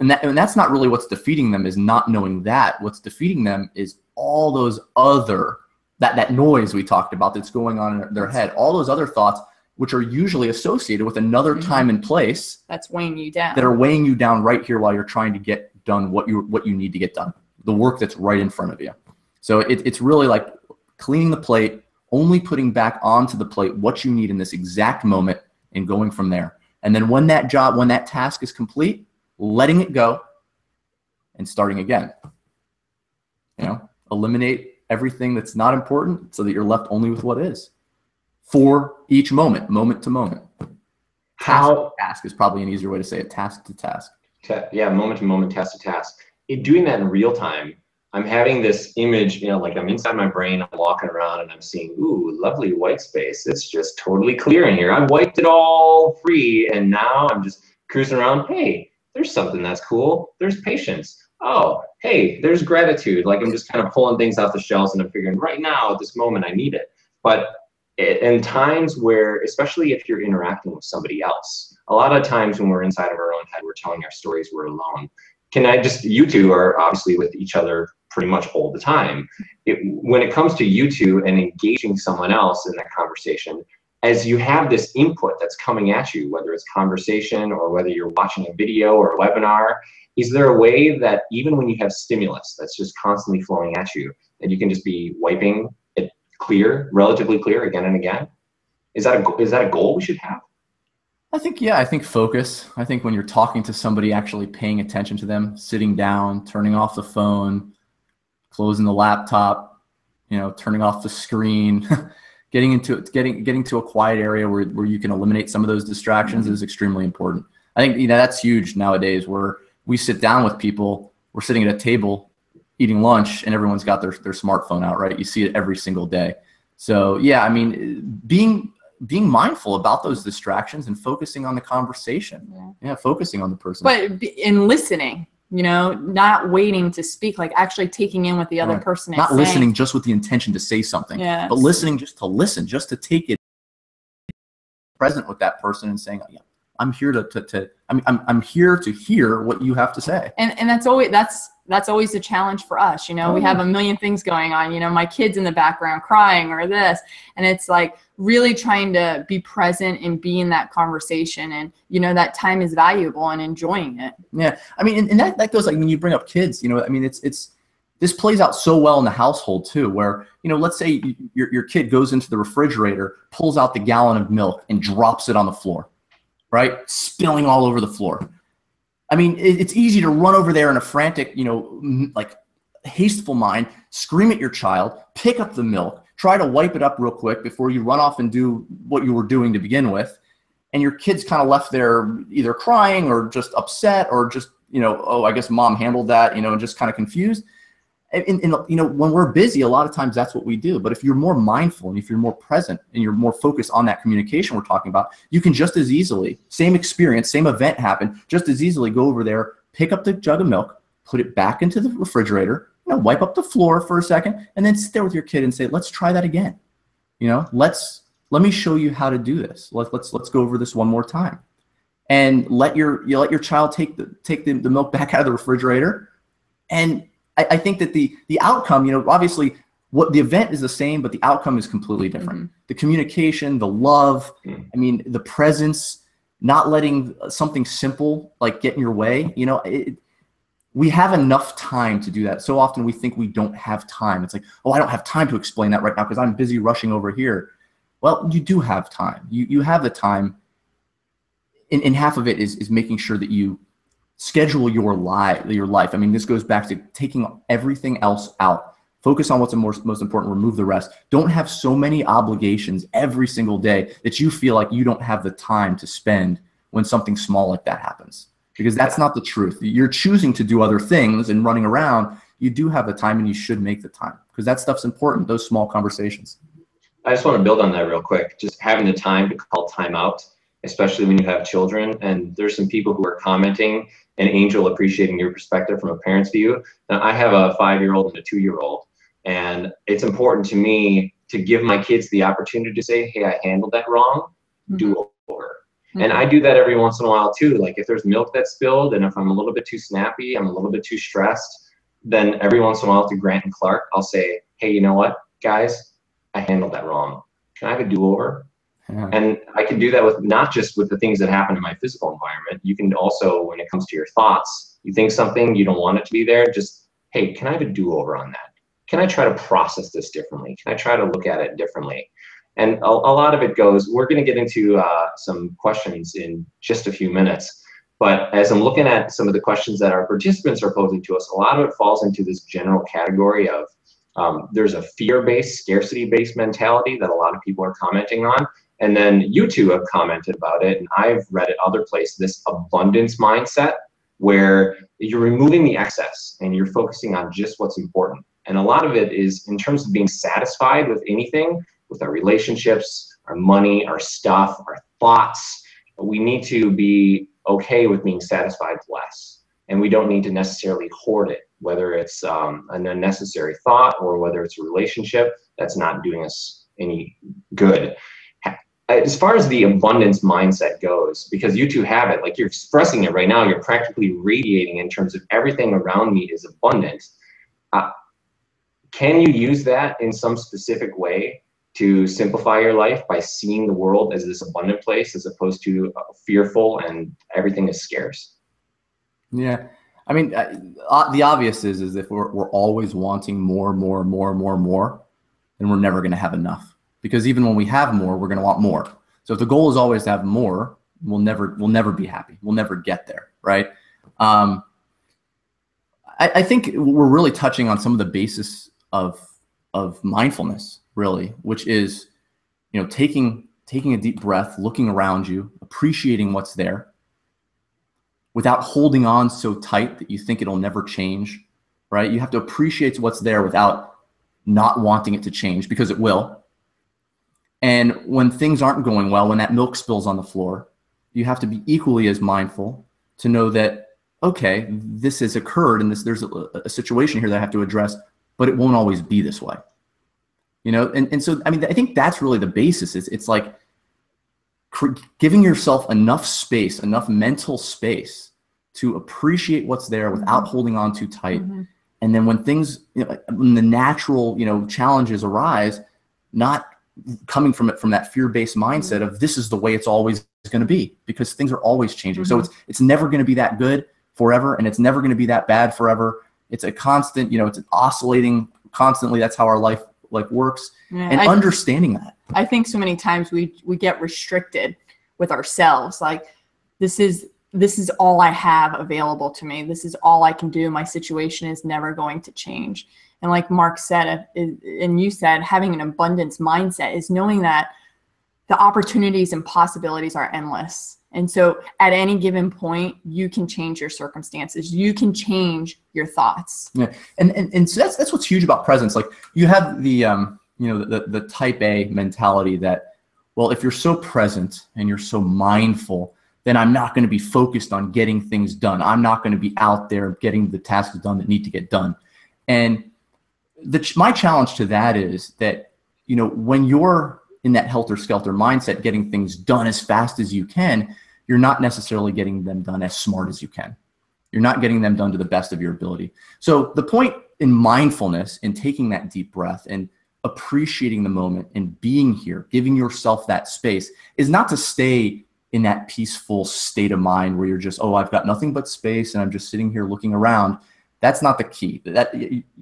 and that and that's not really what's defeating them. Is not knowing that. What's defeating them is all those other that that noise we talked about that's going on in their head. All those other thoughts which are usually associated with another mm-hmm. time and place that's weighing you down that are weighing you down right here while you're trying to get done what you what you need to get done the work that's right in front of you so it, it's really like cleaning the plate only putting back onto the plate what you need in this exact moment and going from there and then when that job when that task is complete letting it go and starting again you know eliminate everything that's not important so that you're left only with what is for each moment, moment to moment. How task is probably an easier way to say it. Task to task. yeah, moment to moment, task to task. In doing that in real time, I'm having this image, you know, like I'm inside my brain, I'm walking around and I'm seeing, ooh, lovely white space. It's just totally clear in here. I wiped it all free and now I'm just cruising around. Hey, there's something that's cool. There's patience. Oh, hey, there's gratitude. Like I'm just kind of pulling things off the shelves and I'm figuring right now at this moment I need it. But in times where, especially if you're interacting with somebody else, a lot of times when we're inside of our own head, we're telling our stories, we're alone. Can I just, you two are obviously with each other pretty much all the time. It, when it comes to you two and engaging someone else in that conversation, as you have this input that's coming at you, whether it's conversation or whether you're watching a video or a webinar, is there a way that even when you have stimulus that's just constantly flowing at you, that you can just be wiping it clear, relatively clear again and again? Is that a, is that a goal we should have? I think, yeah, I think focus. I think when you're talking to somebody, actually paying attention to them, sitting down, turning off the phone, closing the laptop, you know, turning off the screen, *laughs* getting into getting getting to a quiet area where, where you can eliminate some of those distractions mm-hmm. is extremely important. I think you know that's huge nowadays where we sit down with people, we're sitting at a table eating lunch and everyone's got their, their smartphone out, right? You see it every single day. So yeah, I mean, being being mindful about those distractions and focusing on the conversation. Yeah, yeah focusing on the person. But in listening, you know, not waiting to speak, like actually taking in what the other right. person is Not saying. listening just with the intention to say something, yeah, but listening just to listen, just to take it present with that person and saying, yeah, I'm here to, to, to I'm, I'm, I'm here to hear what you have to say. And, and that's always, that's that's always a challenge for us. You know, we Oh, have a million things going on. You know, my kids in the background crying or this, and it's like really trying to be present and be in that conversation. And you know, that time is valuable and enjoying it. Yeah, I mean, and, and that that goes like when you bring up kids, you know, I mean, it's it's this plays out so well in the household too, where you know, let's say your your kid goes into the refrigerator, pulls out the gallon of milk, and drops it on the floor, right, spilling all over the floor. I mean, it, it's easy to run over there in a frantic, you know, like hasteful mind, scream at your child, pick up the milk, try to wipe it up real quick before you run off and do what you were doing to begin with and your kid's kind of left there either crying or just upset or just you know oh i guess mom handled that you know and just kind of confused and, and, you know when we're busy a lot of times that's what we do. But if you're more mindful and if you're more present and you're more focused on that communication we're talking about you can just as easily same experience same event happen just as easily go over there pick up the jug of milk put it back into the refrigerator you know wipe up the floor for a second and then sit there with your kid and say let's try that again. You know let's let me show you how to do this. Let, let's let's go over this one more time, and let your you let your child take the take the, the milk back out of the refrigerator, and I, I think that the the outcome, you know, obviously what the event is the same, but the outcome is completely different. The communication, the love, Mm. I mean, the presence, not letting something simple like get in your way. You know, it, we have enough time to do that. So often we think we don't have time. It's like, oh, I don't have time to explain that right now because I'm busy rushing over here. Well, you do have time. You you have the time. And, and half of it is is making sure that you schedule your life your life. I mean, this goes back to taking everything else out. Focus on what's the most, most important, remove the rest. Don't have so many obligations every single day that you feel like you don't have the time to spend when something small like that happens. Because that's not the truth. You're choosing to do other things and running around. You do have the time and you should make the time because that stuff's important, those small conversations. I just want to build on that real quick. Just having the time to call time out, especially when you have children. And there's some people who are commenting and Angel appreciating your perspective from a parent's view. Now, I have a five year old and a two year old. And it's important to me to give my kids the opportunity to say, hey, I handled that wrong, do mm-hmm. over. Mm-hmm. And I do that every once in a while too. Like if there's milk that's spilled and if I'm a little bit too snappy, I'm a little bit too stressed, then every once in a while to Grant and Clark, I'll say, hey, you know what, guys, I handled that wrong. Can I have a do over? Yeah. And I can do that with not just with the things that happen in my physical environment. You can also, when it comes to your thoughts, you think something, you don't want it to be there, just, hey, can I have a do over on that? Can I try to process this differently? Can I try to look at it differently? And a, a lot of it goes, we're going to get into uh, some questions in just a few minutes. But as I'm looking at some of the questions that our participants are posing to us, a lot of it falls into this general category of um, there's a fear-based, scarcity-based mentality that a lot of people are commenting on. And then you two have commented about it, and I've read it other places, this abundance mindset where you're removing the excess and you're focusing on just what's important. And a lot of it is in terms of being satisfied with anything, with our relationships, our money, our stuff, our thoughts. We need to be okay with being satisfied less. And we don't need to necessarily hoard it, whether it's um, an unnecessary thought or whether it's a relationship that's not doing us any good. As far as the abundance mindset goes, because you two have it, like you're expressing it right now, you're practically radiating in terms of everything around me is abundant. Uh, can you use that in some specific way to simplify your life by seeing the world as this abundant place as opposed to uh, fearful and everything is scarce? Yeah. I mean, uh, the obvious is, is if we're, we're always wanting more, more, more, more, more, then we're never going to have enough. Because even when we have more, we're going to want more. So if the goal is always to have more, we'll never, we'll never be happy. We'll never get there, right? Um, I, I think we're really touching on some of the basis of of mindfulness, really, which is, you know, taking taking a deep breath, looking around you, appreciating what's there, without holding on so tight that you think it'll never change, right? You have to appreciate what's there without not wanting it to change because it will. And when things aren't going well, when that milk spills on the floor, you have to be equally as mindful to know that okay, this has occurred and this there's a, a situation here that I have to address, but it won't always be this way. You know, and, and so I mean I think that's really the basis. It's it's like giving yourself enough space, enough mental space to appreciate what's there without Mhm. holding on too tight. Mhm. And then when things, you know, when the natural, you know, challenges arise, not coming from it from that fear-based mindset of this is the way it's always going to be because things are always changing. So Mhm. it's it's never going to be that good forever, and it's never going to be that bad forever. It's a constant, you know, it's an oscillating constantly. That's how our life like works, Yeah, and I- understanding that. I think so many times we we get restricted with ourselves. Like this is this is all I have available to me. This is all I can do. My situation is never going to change. And like Marc said, and you said, having an abundance mindset is knowing that the opportunities and possibilities are endless. And so at any given point, you can change your circumstances. You can change your thoughts. and and, and so that's that's what's huge about presence like you have the um you know the the type a mentality that well if you're so present and you're so mindful then i'm not going to be focused on getting things done i'm not going to be out there getting the tasks done that need to get done and the my challenge to that is that you know when you're in that helter skelter mindset getting things done as fast as you can you're not necessarily getting them done as smart as you can you're not getting them done to the best of your ability so the point in mindfulness and taking that deep breath and appreciating the moment and being here, giving yourself that space is not to stay in that peaceful state of mind where you're just, oh, I've got nothing but space and I'm just sitting here looking around. That's not the key. That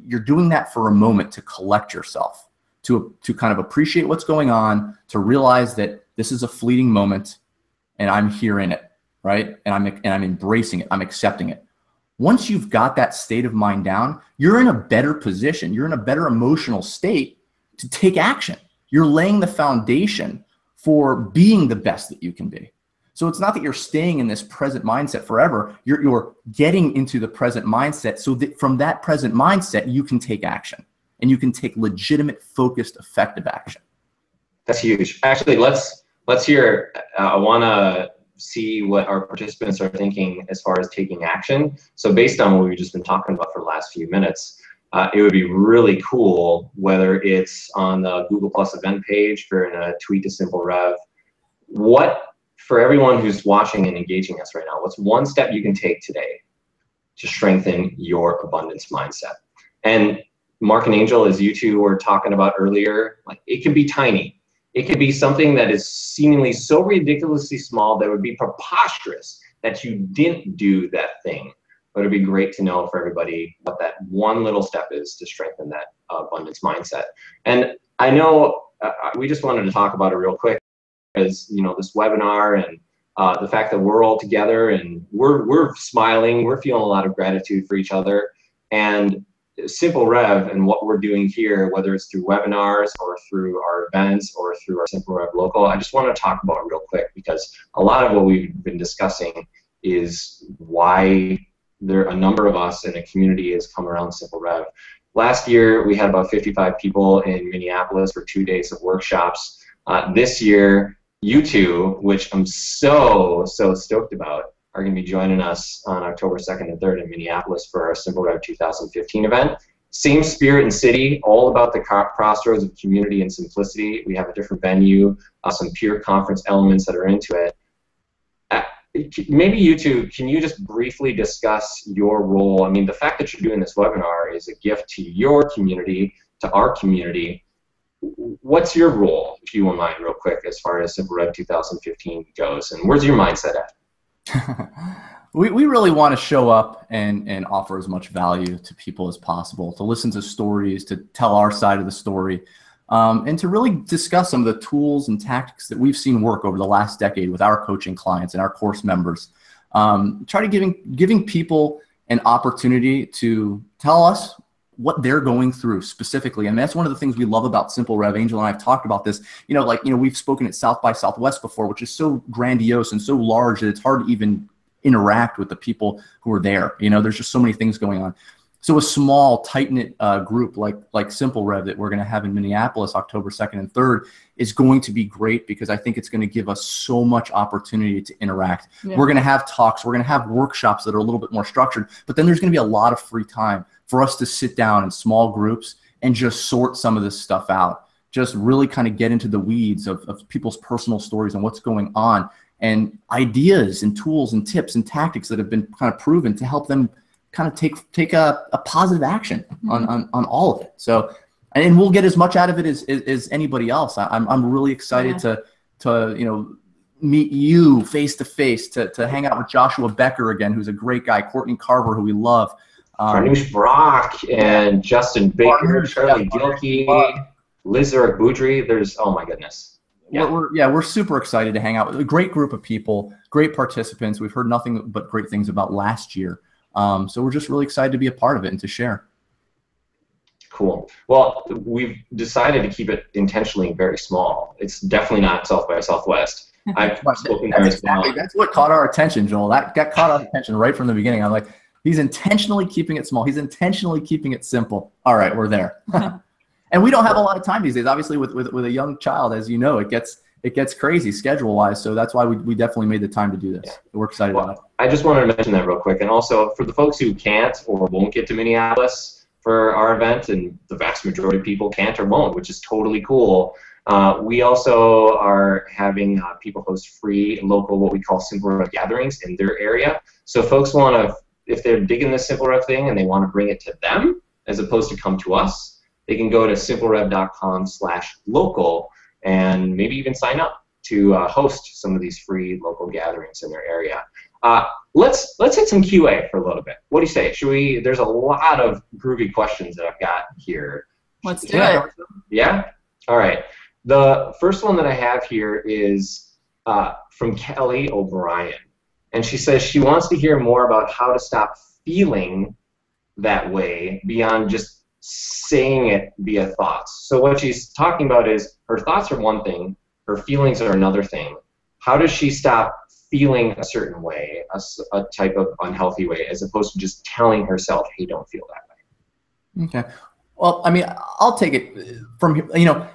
you're doing that for a moment to collect yourself, to to kind of appreciate what's going on, to realize that this is a fleeting moment and I'm here in it, right? And I'm and I'm embracing it. I'm accepting it once you've got that state of mind down, you're in a better position. You're in a better emotional state to take action. You're laying the foundation for being the best that you can be. So it's not that you're staying in this present mindset forever. You're, you're getting into the present mindset so that from that present mindset, you can take action and you can take legitimate, focused, effective action. That's huge. Actually, let's let's hear. Uh, I want to see what our participants are thinking as far as taking action. So based on what we've just been talking about for the last few minutes, uh, it would be really cool whether it's on the Google Plus event page for in a tweet to SimpleREV. What for everyone who's watching and engaging us right now, what's one step you can take today to strengthen your abundance mindset? And Marc and Angel, as you two were talking about earlier, like it can be tiny. It could be something that is seemingly so ridiculously small that would be preposterous that you didn't do that thing. But it'd be great to know for everybody what that one little step is to strengthen that uh, abundance mindset. And I know uh, we just wanted to talk about it real quick, as you know, this webinar and uh, the fact that we're all together and we're we're smiling, we're feeling a lot of gratitude for each other, and SimpleREV and what we're doing here, whether it's through webinars or through our events or through our SimpleREV local, I just want to talk about real quick because a lot of what we've been discussing is why there a number of us in a community has come around SimpleREV. Last year we had about 55 people in Minneapolis for two days of workshops. Uh, this year, you two, which I'm so so stoked about, are going to be joining us on October 2nd and 3rd in Minneapolis for our SimpleREV 2015 event. Same spirit and city, all about the crossroads of community and simplicity. We have a different venue, uh, some peer conference elements that are into it. Uh, maybe you two, can you just briefly discuss your role? I mean, the fact that you're doing this webinar is a gift to your community, to our community. What's your role, if you won't mind, real quick, as far as SimpleREV 2015 goes, and where's your mindset at? *laughs* we, we really want to show up and, and offer as much value to people as possible, to listen to stories, to tell our side of the story, um, and to really discuss some of the tools and tactics that we've seen work over the last decade with our coaching clients and our course members. Um, try to giving giving people an opportunity to tell us what they're going through specifically. And that's one of the things we love about SimpleREV. Angel and I have talked about this. You know, like, you know, we've spoken at South by Southwest before, which is so grandiose and so large that it's hard to even interact with the people who are there. You know, there's just so many things going on. So a small, tight-knit uh, group like like SimpleREV that we're going to have in Minneapolis October 2nd and 3rd is going to be great because I think it's going to give us so much opportunity to interact. Yeah. We're going to have talks, we're going to have workshops that are a little bit more structured, but then there's going to be a lot of free time for us to sit down in small groups and just sort some of this stuff out. Just really kind of get into the weeds of, of people's personal stories and what's going on and ideas and tools and tips and tactics that have been kind of proven to help them kind of take take a, a positive action on, on on all of it. So and we'll get as much out of it as as, as anybody else. I, am I'm really excited yeah. to to you know meet you face to face to to hang out with Joshua Becker again, who's a great guy, Courtney Carver, who we love. Um, Brock and Justin Baker, Charlie Gilkey, Liz Boudry. There's oh my goodness. Yeah. We're, we're, yeah, we're super excited to hang out with a great group of people, great participants. We've heard nothing but great things about last year. Um, so we're just really excited to be a part of it and to share. Cool. Well, we've decided to keep it intentionally very small. It's definitely not South by Southwest. *laughs* I've spoken there as well. That's what caught our attention, Joel. That got caught our attention right from the beginning. I'm like, he's intentionally keeping it small. He's intentionally keeping it simple. All right, we're there. *laughs* and we don't have a lot of time these days. Obviously, with, with, with a young child, as you know, it gets it gets crazy schedule wise. So that's why we, we definitely made the time to do this. Yeah. We're excited well, about it. I just wanted to mention that real quick. And also for the folks who can't or won't get to Minneapolis for our event, and the vast majority of people can't or won't, which is totally cool. Uh, we also are having uh, people host free local, what we call SimpleREV gatherings in their area. So folks want to, if they're digging this SimpleREV thing and they want to bring it to them as opposed to come to us, they can go to simplerev.com slash local and maybe even sign up to uh, host some of these free local gatherings in their area. Uh, let's let's hit some QA for a little bit. What do you say? Should we? There's a lot of groovy questions that I've got here. Let's do yeah. it. Yeah. All right. The first one that I have here is uh, from Kelly O'Brien, and she says she wants to hear more about how to stop feeling that way beyond just saying it via thoughts. So what she's talking about is her thoughts are one thing, her feelings are another thing. How does she stop feeling a certain way, a, a type of unhealthy way, as opposed to just telling herself, "Hey, don't feel that way." Okay. Well, I mean, I'll take it uh, from you know.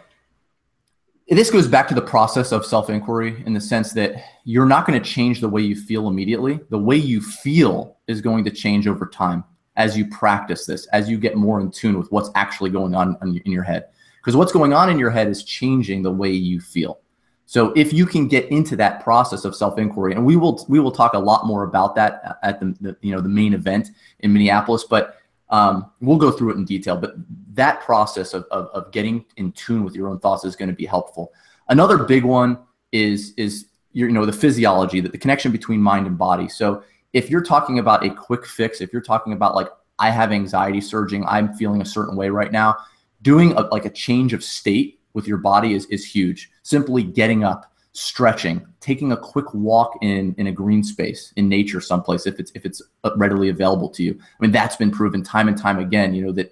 This goes back to the process of self inquiry in the sense that you're not going to change the way you feel immediately. The way you feel is going to change over time as you practice this, as you get more in tune with what's actually going on in your head. Because what's going on in your head is changing the way you feel. So if you can get into that process of self-inquiry, and we will we will talk a lot more about that at the, the you know the main event in Minneapolis, but um, we'll go through it in detail. But that process of, of, of getting in tune with your own thoughts is going to be helpful. Another big one is is your, you know the physiology, that the connection between mind and body. So if you're talking about a quick fix, if you're talking about like I have anxiety surging, I'm feeling a certain way right now, doing a, like a change of state with your body is is huge. Simply getting up, stretching, taking a quick walk in in a green space in nature someplace if it's if it's readily available to you. I mean that's been proven time and time again, you know that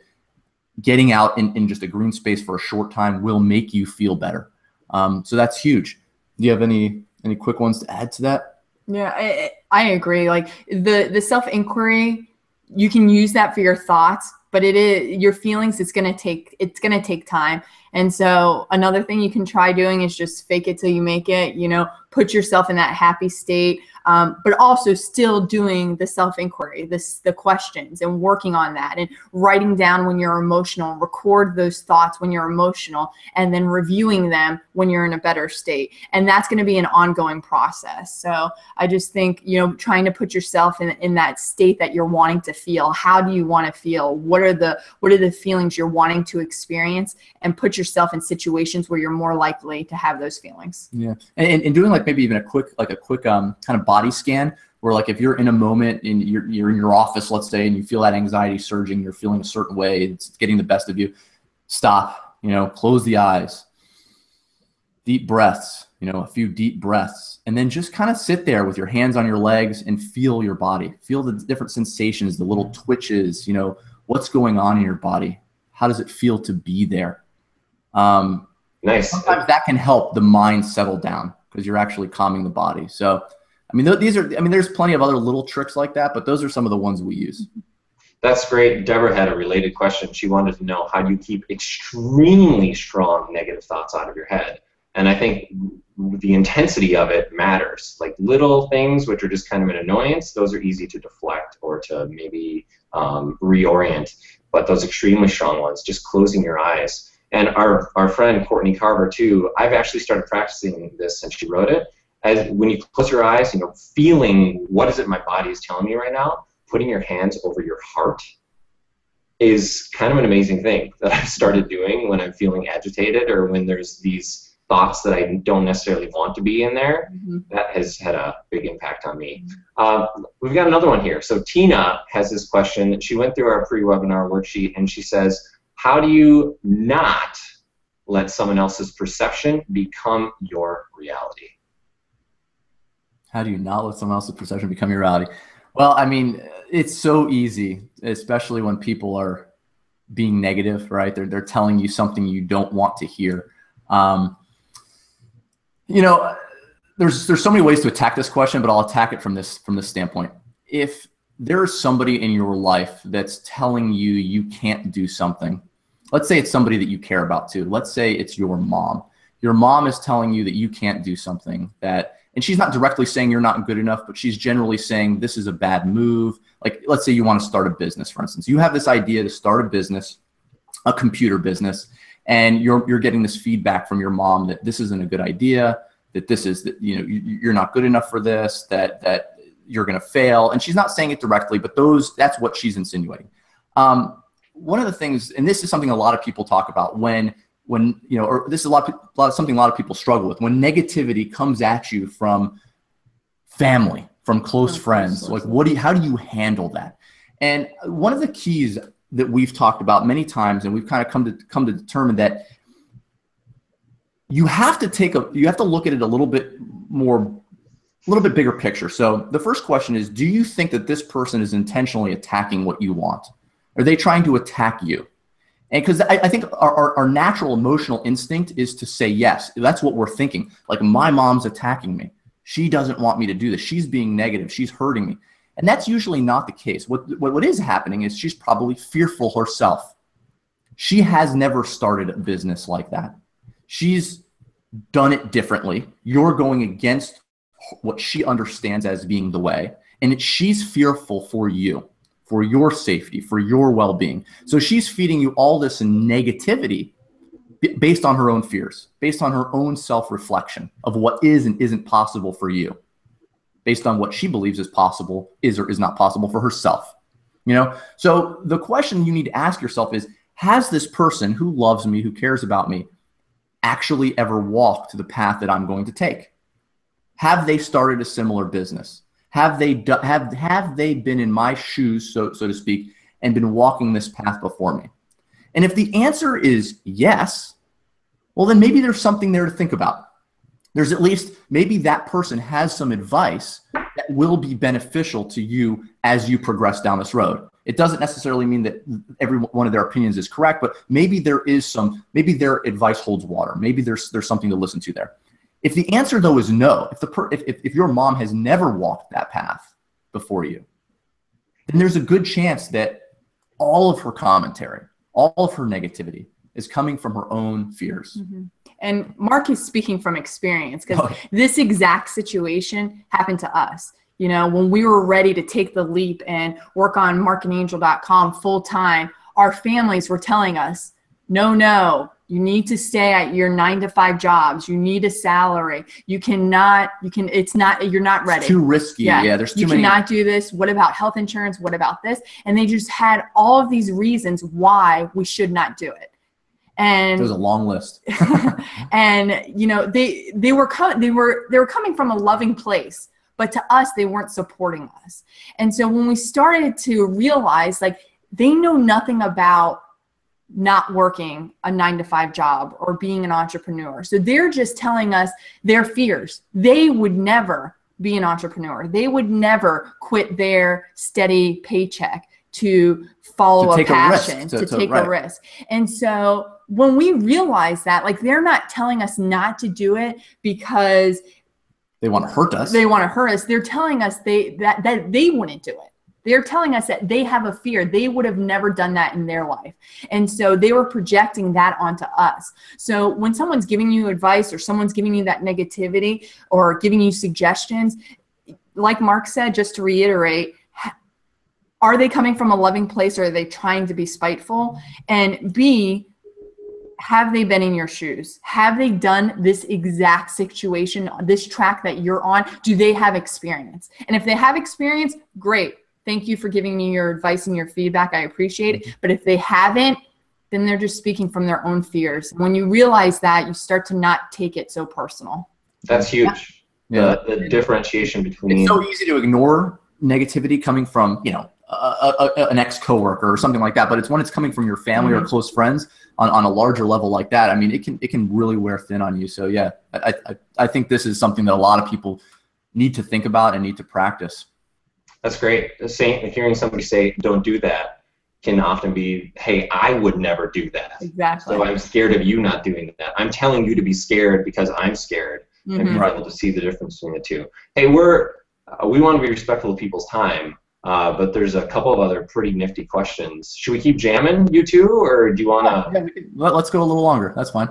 getting out in, in just a green space for a short time will make you feel better. Um, so that's huge. Do you have any any quick ones to add to that? Yeah, I, I agree. Like the the self inquiry, you can use that for your thoughts, but it is your feelings. It's gonna take it's gonna take time. And so another thing you can try doing is just fake it till you make it. You know, put yourself in that happy state um, but also still doing the self inquiry, this the questions, and working on that, and writing down when you're emotional, record those thoughts when you're emotional, and then reviewing them when you're in a better state. And that's going to be an ongoing process. So I just think you know trying to put yourself in in that state that you're wanting to feel. How do you want to feel? What are the what are the feelings you're wanting to experience? And put yourself in situations where you're more likely to have those feelings. Yeah, and, and doing like maybe even a quick like a quick um kind of body scan where like if you're in a moment and you're, you're in your office let's say and you feel that anxiety surging you're feeling a certain way it's getting the best of you stop you know close the eyes deep breaths you know a few deep breaths and then just kind of sit there with your hands on your legs and feel your body. Feel the different sensations the little twitches you know what's going on in your body? How does it feel to be there? Um, nice. sometimes that can help the mind settle down because you're actually calming the body so I mean, th- these are, I mean, there's plenty of other little tricks like that, but those are some of the ones we use. That's great. Deborah had a related question. She wanted to know how do you keep extremely strong negative thoughts out of your head? And I think the intensity of it matters. Like little things, which are just kind of an annoyance, those are easy to deflect or to maybe um, reorient. But those extremely strong ones, just closing your eyes. And our, our friend Courtney Carver, too, I've actually started practicing this since she wrote it as when you close your eyes, and you know, feeling what is it my body is telling me right now, putting your hands over your heart is kind of an amazing thing *laughs* that I've started doing when I'm feeling agitated or when there's these thoughts that I don't necessarily want to be in there. Mm-hmm. That has had a big impact on me. Uh, we've got another one here. So Tina has this question. She went through our pre-webinar worksheet and she says, how do you not let someone else's perception become your reality? How do you not let someone else's perception become your reality? Well, I mean, it's so easy, especially when people are being negative, right? They're, they're telling you something you don't want to hear. Um, you know, there's there's so many ways to attack this question, but I'll attack it from this from this standpoint. If there's somebody in your life that's telling you you can't do something, let's say it's somebody that you care about too. Let's say it's your mom. Your mom is telling you that you can't do something that and she's not directly saying you're not good enough, but she's generally saying this is a bad move. Like, let's say you want to start a business, for instance. You have this idea to start a business, a computer business, and you're you're getting this feedback from your mom that this isn't a good idea, that this is that you know you're not good enough for this, that that you're going to fail. And she's not saying it directly, but those that's what she's insinuating. Um, one of the things, and this is something a lot of people talk about when when you know, or this is a lot, of, a lot something a lot of people struggle with. When negativity comes at you from family, from close from friends, close like what do you, how do you handle that? And one of the keys that we've talked about many times, and we've kind of come to come to determine that you have to take a, you have to look at it a little bit more, a little bit bigger picture. So the first question is, do you think that this person is intentionally attacking what you want? Are they trying to attack you? And because I, I, think our, our, our, natural emotional instinct is to say yes. That's what we're thinking. Like, my mom's attacking me. She doesn't want me to do this. She's being negative. She's hurting me. And that's usually not the case. What, what, what is happening is she's probably fearful herself. She has never started a business like that. She's done it differently. You're going against what she understands as being the way. And she's fearful for you for your safety, for your well being. So she's feeding you all this negativity based on her own fears, based on her own self reflection of what is and isn't possible for you, based on what she believes is possible, is or is not possible for herself. You know, so the question you need to ask yourself is Has this person who loves me, who cares about me, actually ever walked the path that I'm going to take? Have they started a similar business? Have they have have they been in my shoes, so so to speak, and been walking this path before me? And if the answer is yes, well then maybe there's something there to think about. There's at least maybe that person has some advice that will be beneficial to you as you progress down this road. It doesn't necessarily mean that every one of their opinions is correct, but maybe there is some, maybe their advice holds water. Maybe there's there's something to listen to there. If the answer though is no, if the per, if, if, if your mom has never walked that path before you, then there's a good chance that all of her commentary, all of her negativity is coming from her own fears. Mm-hmm. And Marc is speaking from experience because oh. this exact situation happened to us. You know, when we were ready to take the leap and work on marcandangel.com full time, our families were telling us, no, no, you need to stay at your nine to five jobs. You need a salary. You cannot, you can, it's not, you're not ready. It's too risky. Yeah. yeah there's too you many. You cannot do this. What about health insurance? What about this? And they just had all of these reasons why we should not do it. And there's a long list. *laughs* *laughs* and you know, they, they were coming, they were, they were coming from a loving place, but to us, they weren't supporting us. And so when we started to realize like they know nothing about not working a nine to five job or being an entrepreneur. So they're just telling us their fears. They would never be an entrepreneur. They would never quit their steady paycheck to follow to a passion, a to, to, to, take right. a risk. And so when we realize that, like they're not telling us not to do it because they want to hurt us. They want to hurt us. They're telling us they that that they wouldn't do it. They're telling us that they have a fear. They would have never done that in their life. And so they were projecting that onto us. So when someone's giving you advice or someone's giving you that negativity or giving you suggestions, like Marc said, just to reiterate, are they coming from a loving place or are they trying to be spiteful? And B, have they been in your shoes? Have they done this exact situation, this track that you're on? Do they have experience? And if they have experience, great. Thank you for giving me your advice and your feedback. I appreciate it. But if they haven't, then they're just speaking from their own fears. When you realize that, you start to not take it so personal. That's huge. Yeah. The, the differentiation between It's so easy to ignore negativity coming from, you know, a, a, a- an ex coworker or something like that. But it's when it's coming from your family or Mhm. close friends on, on a larger level like that. I mean, it can it can really wear thin on you. So yeah, I, I I think this is something that a lot of people need to think about and need to practice. That's great. Saying, hearing somebody say, "Don't do that," can often be, "Hey, I would never do that." Exactly. So I'm scared of you not doing that. I'm telling you to be scared because I'm scared, and Mhm. being able to see the difference between the two. Hey, we're uh, we want to be respectful of people's time, uh, but there's a couple of other pretty nifty questions. Should we keep jamming, you two, or do you want to? Yeah, we can- let, us go a little longer. That's fine.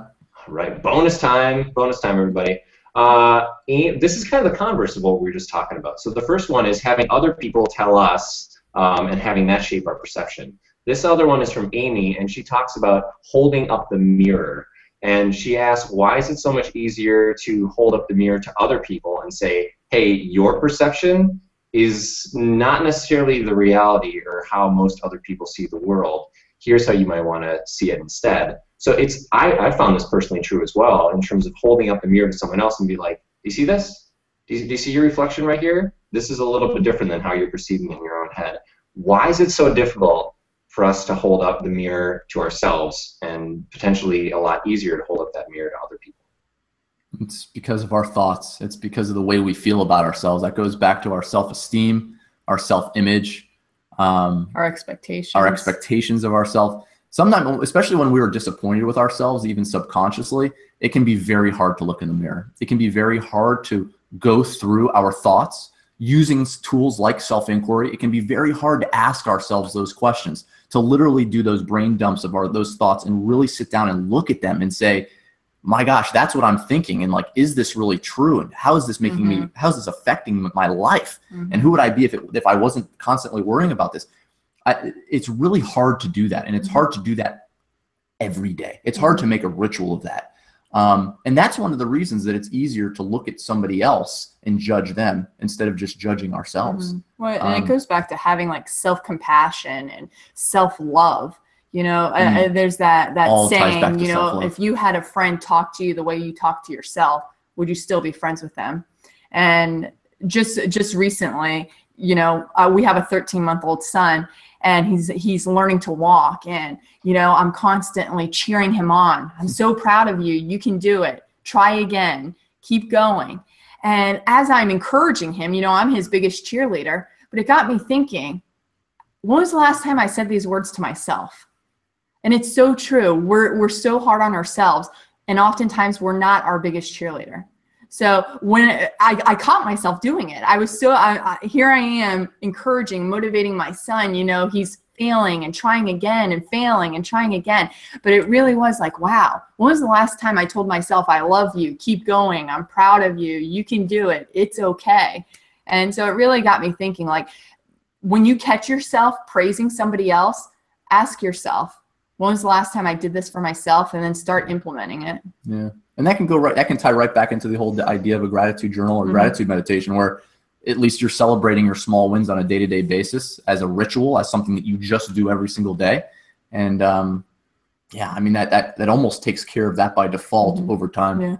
Right, bonus time, bonus time, everybody. Uh, and this is kind of the converse of what we were just talking about. So the first one is having other people tell us um, and having that shape our perception. This other one is from Amy, and she talks about holding up the mirror. And she asks, why is it so much easier to hold up the mirror to other people and say, hey, your perception is not necessarily the reality or how most other people see the world. Here's how you might want to see it instead. So it's I, I found this personally true as well in terms of holding up a mirror to someone else and be like, do you see this? Do you, do you see your reflection right here? This is a little bit different than how you're perceiving in your own head. Why is it so difficult for us to hold up the mirror to ourselves and potentially a lot easier to hold up that mirror to other people? It's because of our thoughts. It's because of the way we feel about ourselves. That goes back to our self-esteem, our self-image, um, Our expectations. our expectations of ourselves. Sometimes, especially when we are disappointed with ourselves, even subconsciously, it can be very hard to look in the mirror. It can be very hard to go through our thoughts using tools like self-inquiry. It can be very hard to ask ourselves those questions, to literally do those brain dumps of our those thoughts and really sit down and look at them and say, my gosh, that's what I'm thinking. And like, is this really true? And how is this making me, how's this affecting my life? Mhm. and who would I be if it, if I wasn't constantly worrying about this? I, it's really hard to do that, and it's hard to do that every day. It's hard to make a ritual of that, um, and that's one of the reasons that it's easier to look at somebody else and judge them instead of just judging ourselves. Mhm. Well, and Um, it goes back to having like self compassion and self love. You know, uh, Mm. uh, there's that that All saying. You know, self-love. if you had a friend talk to you the way you talk to yourself, would you still be friends with them? And just just recently, you know, uh, we have a 13 month old son, and he's he's learning to walk, and you know, I'm constantly cheering him on. I'm so proud of you. You can do it. Try again. Keep going. And as I'm encouraging him, you know, I'm his biggest cheerleader, but it got me thinking, when was the last time I said these words to myself? And it's so true. We're, we're so hard on ourselves, and oftentimes we're not our biggest cheerleader. So when I, I caught myself doing it, I was so, I, I, here I am encouraging, motivating my son, you know, he's failing and trying again and failing and trying again. But it really was like, wow, when was the last time I told myself, I love you, keep going, I'm proud of you, you can do it, it's okay. And so it really got me thinking like, when you catch yourself praising somebody else, ask yourself, when was the last time I did this for myself? And then start implementing it. Yeah, and that can go right. That can tie right back into the whole idea of a gratitude journal or Mhm. gratitude meditation, where at least you're celebrating your small wins on a day-to-day basis as a ritual, as something that you just do every single day. And um, yeah, I mean that that that almost takes care of that by default Mhm. over time. Yeah.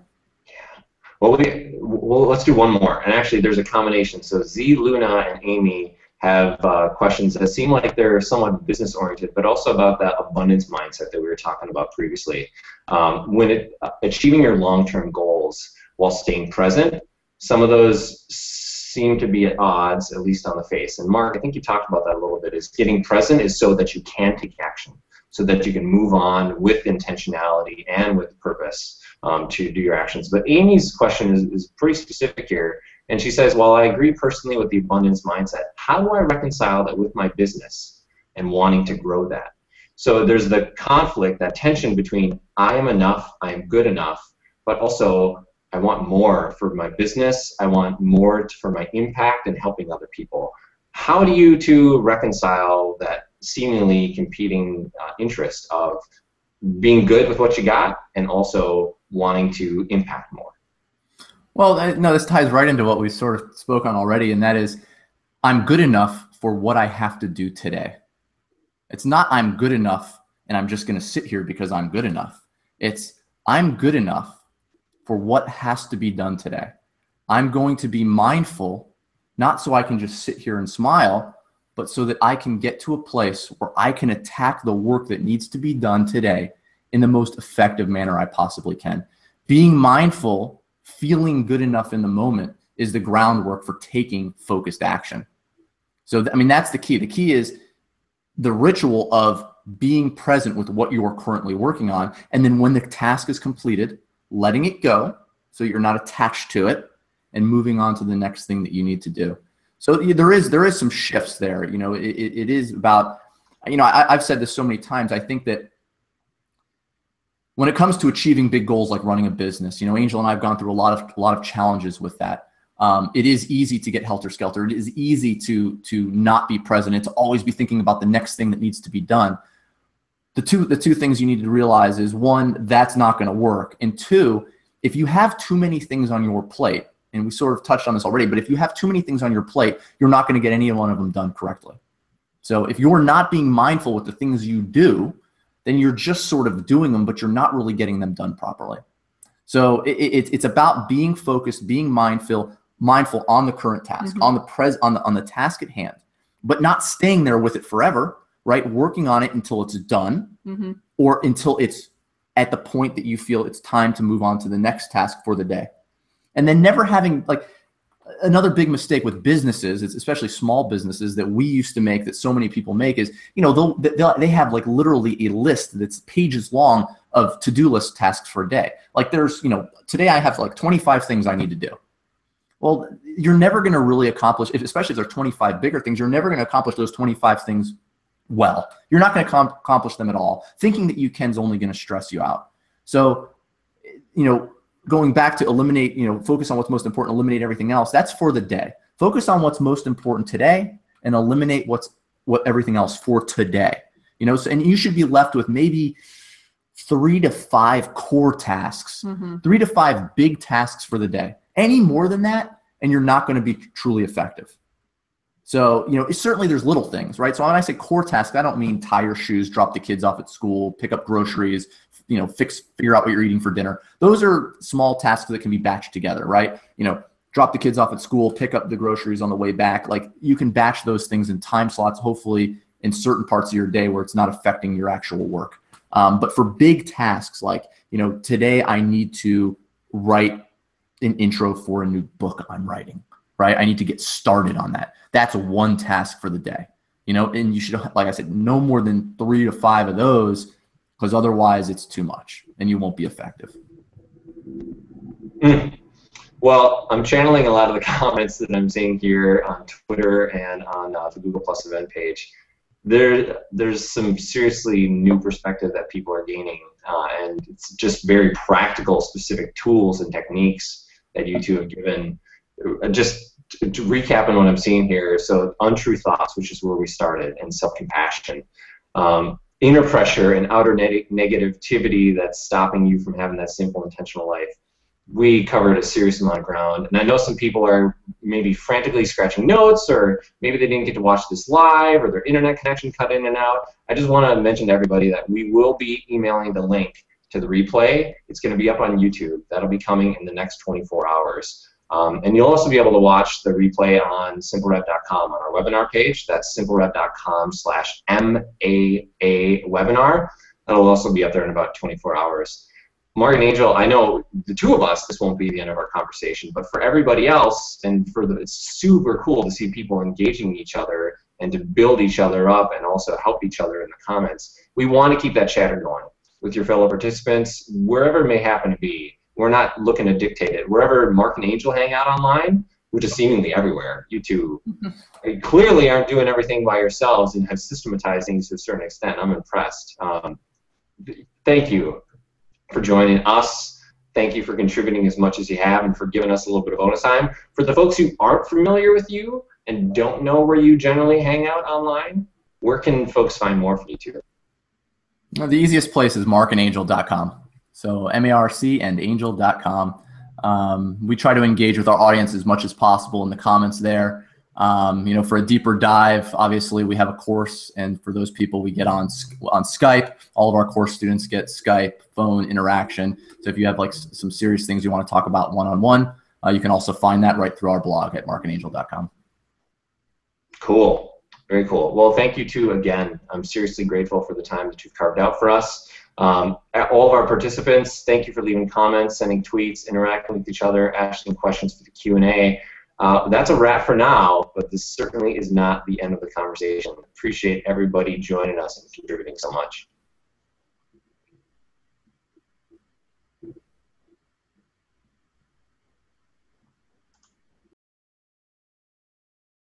Well, we, well, let's do one more. And actually, there's a combination. So Z, Luna, and Amy have uh, questions that seem like they're somewhat business oriented, but also about that abundance mindset that we were talking about previously. Um, when it, uh, achieving your long-term goals while staying present, some of those seem to be at odds, at least on the face. And Marc, I think you talked about that a little bit. Is getting present is so that you can take action, so that you can move on with intentionality and with purpose um, to do your actions. But Amy's question is, is pretty specific here. And she says, While I agree personally with the abundance mindset, how do I reconcile that with my business and wanting to grow that? So there's the conflict, that tension between I am enough, I am good enough, but also I want more for my business, I want more for my impact and helping other people. How do you two reconcile that seemingly competing uh, interest of being good with what you got and also wanting to impact more. Well, no, this ties right into what we sort of spoke on already, and that is I'm good enough for what I have to do today. It's not I'm good enough and I'm just going to sit here because I'm good enough. It's I'm good enough for what has to be done today. I'm going to be mindful, not so I can just sit here and smile, but so that I can get to a place where I can attack the work that needs to be done today in the most effective manner I possibly can. Being mindful, feeling good enough in the moment is the groundwork for taking focused action. So, I mean, that's the key. The key is the ritual of being present with what you are currently working on. And then when the task is completed, letting it go so you're not attached to it and moving on to the next thing that you need to do. So there is there is some shifts there. You know, it, it is about, you know, I, I've said this so many times. I think that when it comes to achieving big goals like running a business, you know, Angel and I have gone through a lot of a lot of challenges with that. Um, it is easy to get helter skelter. It is easy to to not be present and to always be thinking about the next thing that needs to be done. The two the two things you need to realize is one, that's not going to work, and two, if you have too many things on your plate, and we sort of touched on this already, but if you have too many things on your plate, you're not going to get any one of them done correctly. So if you're not being mindful with the things you do, then you're just sort of doing them, but you're not really getting them done properly. So it, it, it's about being focused, being mindful, mindful on the current task, mm-hmm. on the pres on the on the task at hand, but not staying there with it forever, right? Working on it until it's done mm-hmm. or until it's at the point that you feel it's time to move on to the next task for the day. And then never having like another big mistake with businesses, especially small businesses that we used to make that so many people make is, you know, they'll, they'll they have like literally a list that's pages long of to-do list tasks for a day. Like there's, you know, today I have like 25 things I need to do. Well, you're never going to really accomplish, especially if there's 25 bigger things, you're never going to accomplish those 25 things well. You're not going to com- accomplish them at all. Thinking that you can is only going to stress you out. So, you know, going back to eliminate, you know, focus on what's most important, eliminate everything else. That's for the day. Focus on what's most important today and eliminate what's what everything else for today. You know, so, and you should be left with maybe three to five core tasks, mm-hmm. three to five big tasks for the day. Any more than that, and you're not going to be truly effective. So, you know, certainly there's little things, right? So when I say core tasks, I don't mean tie your shoes, drop the kids off at school, pick up groceries, you know, fix, figure out what you're eating for dinner. Those are small tasks that can be batched together, right? You know, drop the kids off at school, pick up the groceries on the way back. Like you can batch those things in time slots, hopefully in certain parts of your day where it's not affecting your actual work. Um, but for big tasks like, you know, today I need to write an intro for a new book I'm writing, right? I need to get started on that. That's one task for the day, you know, and you should, like I said, no more than three to five of those because otherwise it's too much and you won't be effective. Mm. Well, I'm channeling a lot of the *laughs* comments that I'm seeing here on Twitter and on uh, the Google Plus event page. There, there's some seriously new perspective that people are gaining, uh, and it's just very practical, specific tools and techniques that you two have given. Uh, just to, to recap on what I'm seeing here, so untrue thoughts, which is where we started, and self-compassion. Um, inner pressure and outer neg- negativity that's stopping you from having that simple intentional life. We covered a serious amount of ground. And i know some people are maybe frantically scratching notes or maybe they didn't get to watch this live or their internet connection cut in and out. I just want to mention to everybody that we will be emailing the link to the replay. It's going to be up on youtube. That'll be coming in the next 24 hours um, and you'll also be able to watch the replay on simplerev.com on our webinar page. That's simplerev.com slash MAA webinar. That'll also be up there in about 24 hours. Marc and Angel, I know the two of us, this won't be the end of our conversation, but for everybody else, and for the, it's super cool to see people engaging each other and to build each other up and also help each other in the comments. We want to keep that chatter going with your fellow participants, wherever it may happen to be. We're not looking to dictate it. Wherever Marc and Angel hang out online, which is seemingly everywhere, you *laughs* two clearly aren't doing everything by yourselves and have systematized things to a certain extent. I'm impressed. Um, thank you for joining us. Thank you for contributing as much as you have and for giving us a little bit of bonus time. For the folks who aren't familiar with you and don't know where you generally hang out online, where can folks find more from you two? The easiest place is marcandangel.com. So M-A-R-C and angel.com. Um, we try to engage with our audience as much as possible in the comments there. Um, you know, for a deeper dive, obviously we have a course, and for those people, we get on on Skype. All of our course students get Skype phone interaction. So if you have like some serious things you want to talk about one on one, you can also find that right through our blog at marcandangel.com. Cool. Very cool. Well, thank you too again. I'm seriously grateful for the time that you've carved out for us. Um, all of our participants, thank you for leaving comments, sending tweets, interacting with each other, asking questions for the Q&A. Uh, that's a wrap for now, but this certainly is not the end of the conversation. Appreciate everybody joining us and contributing so much.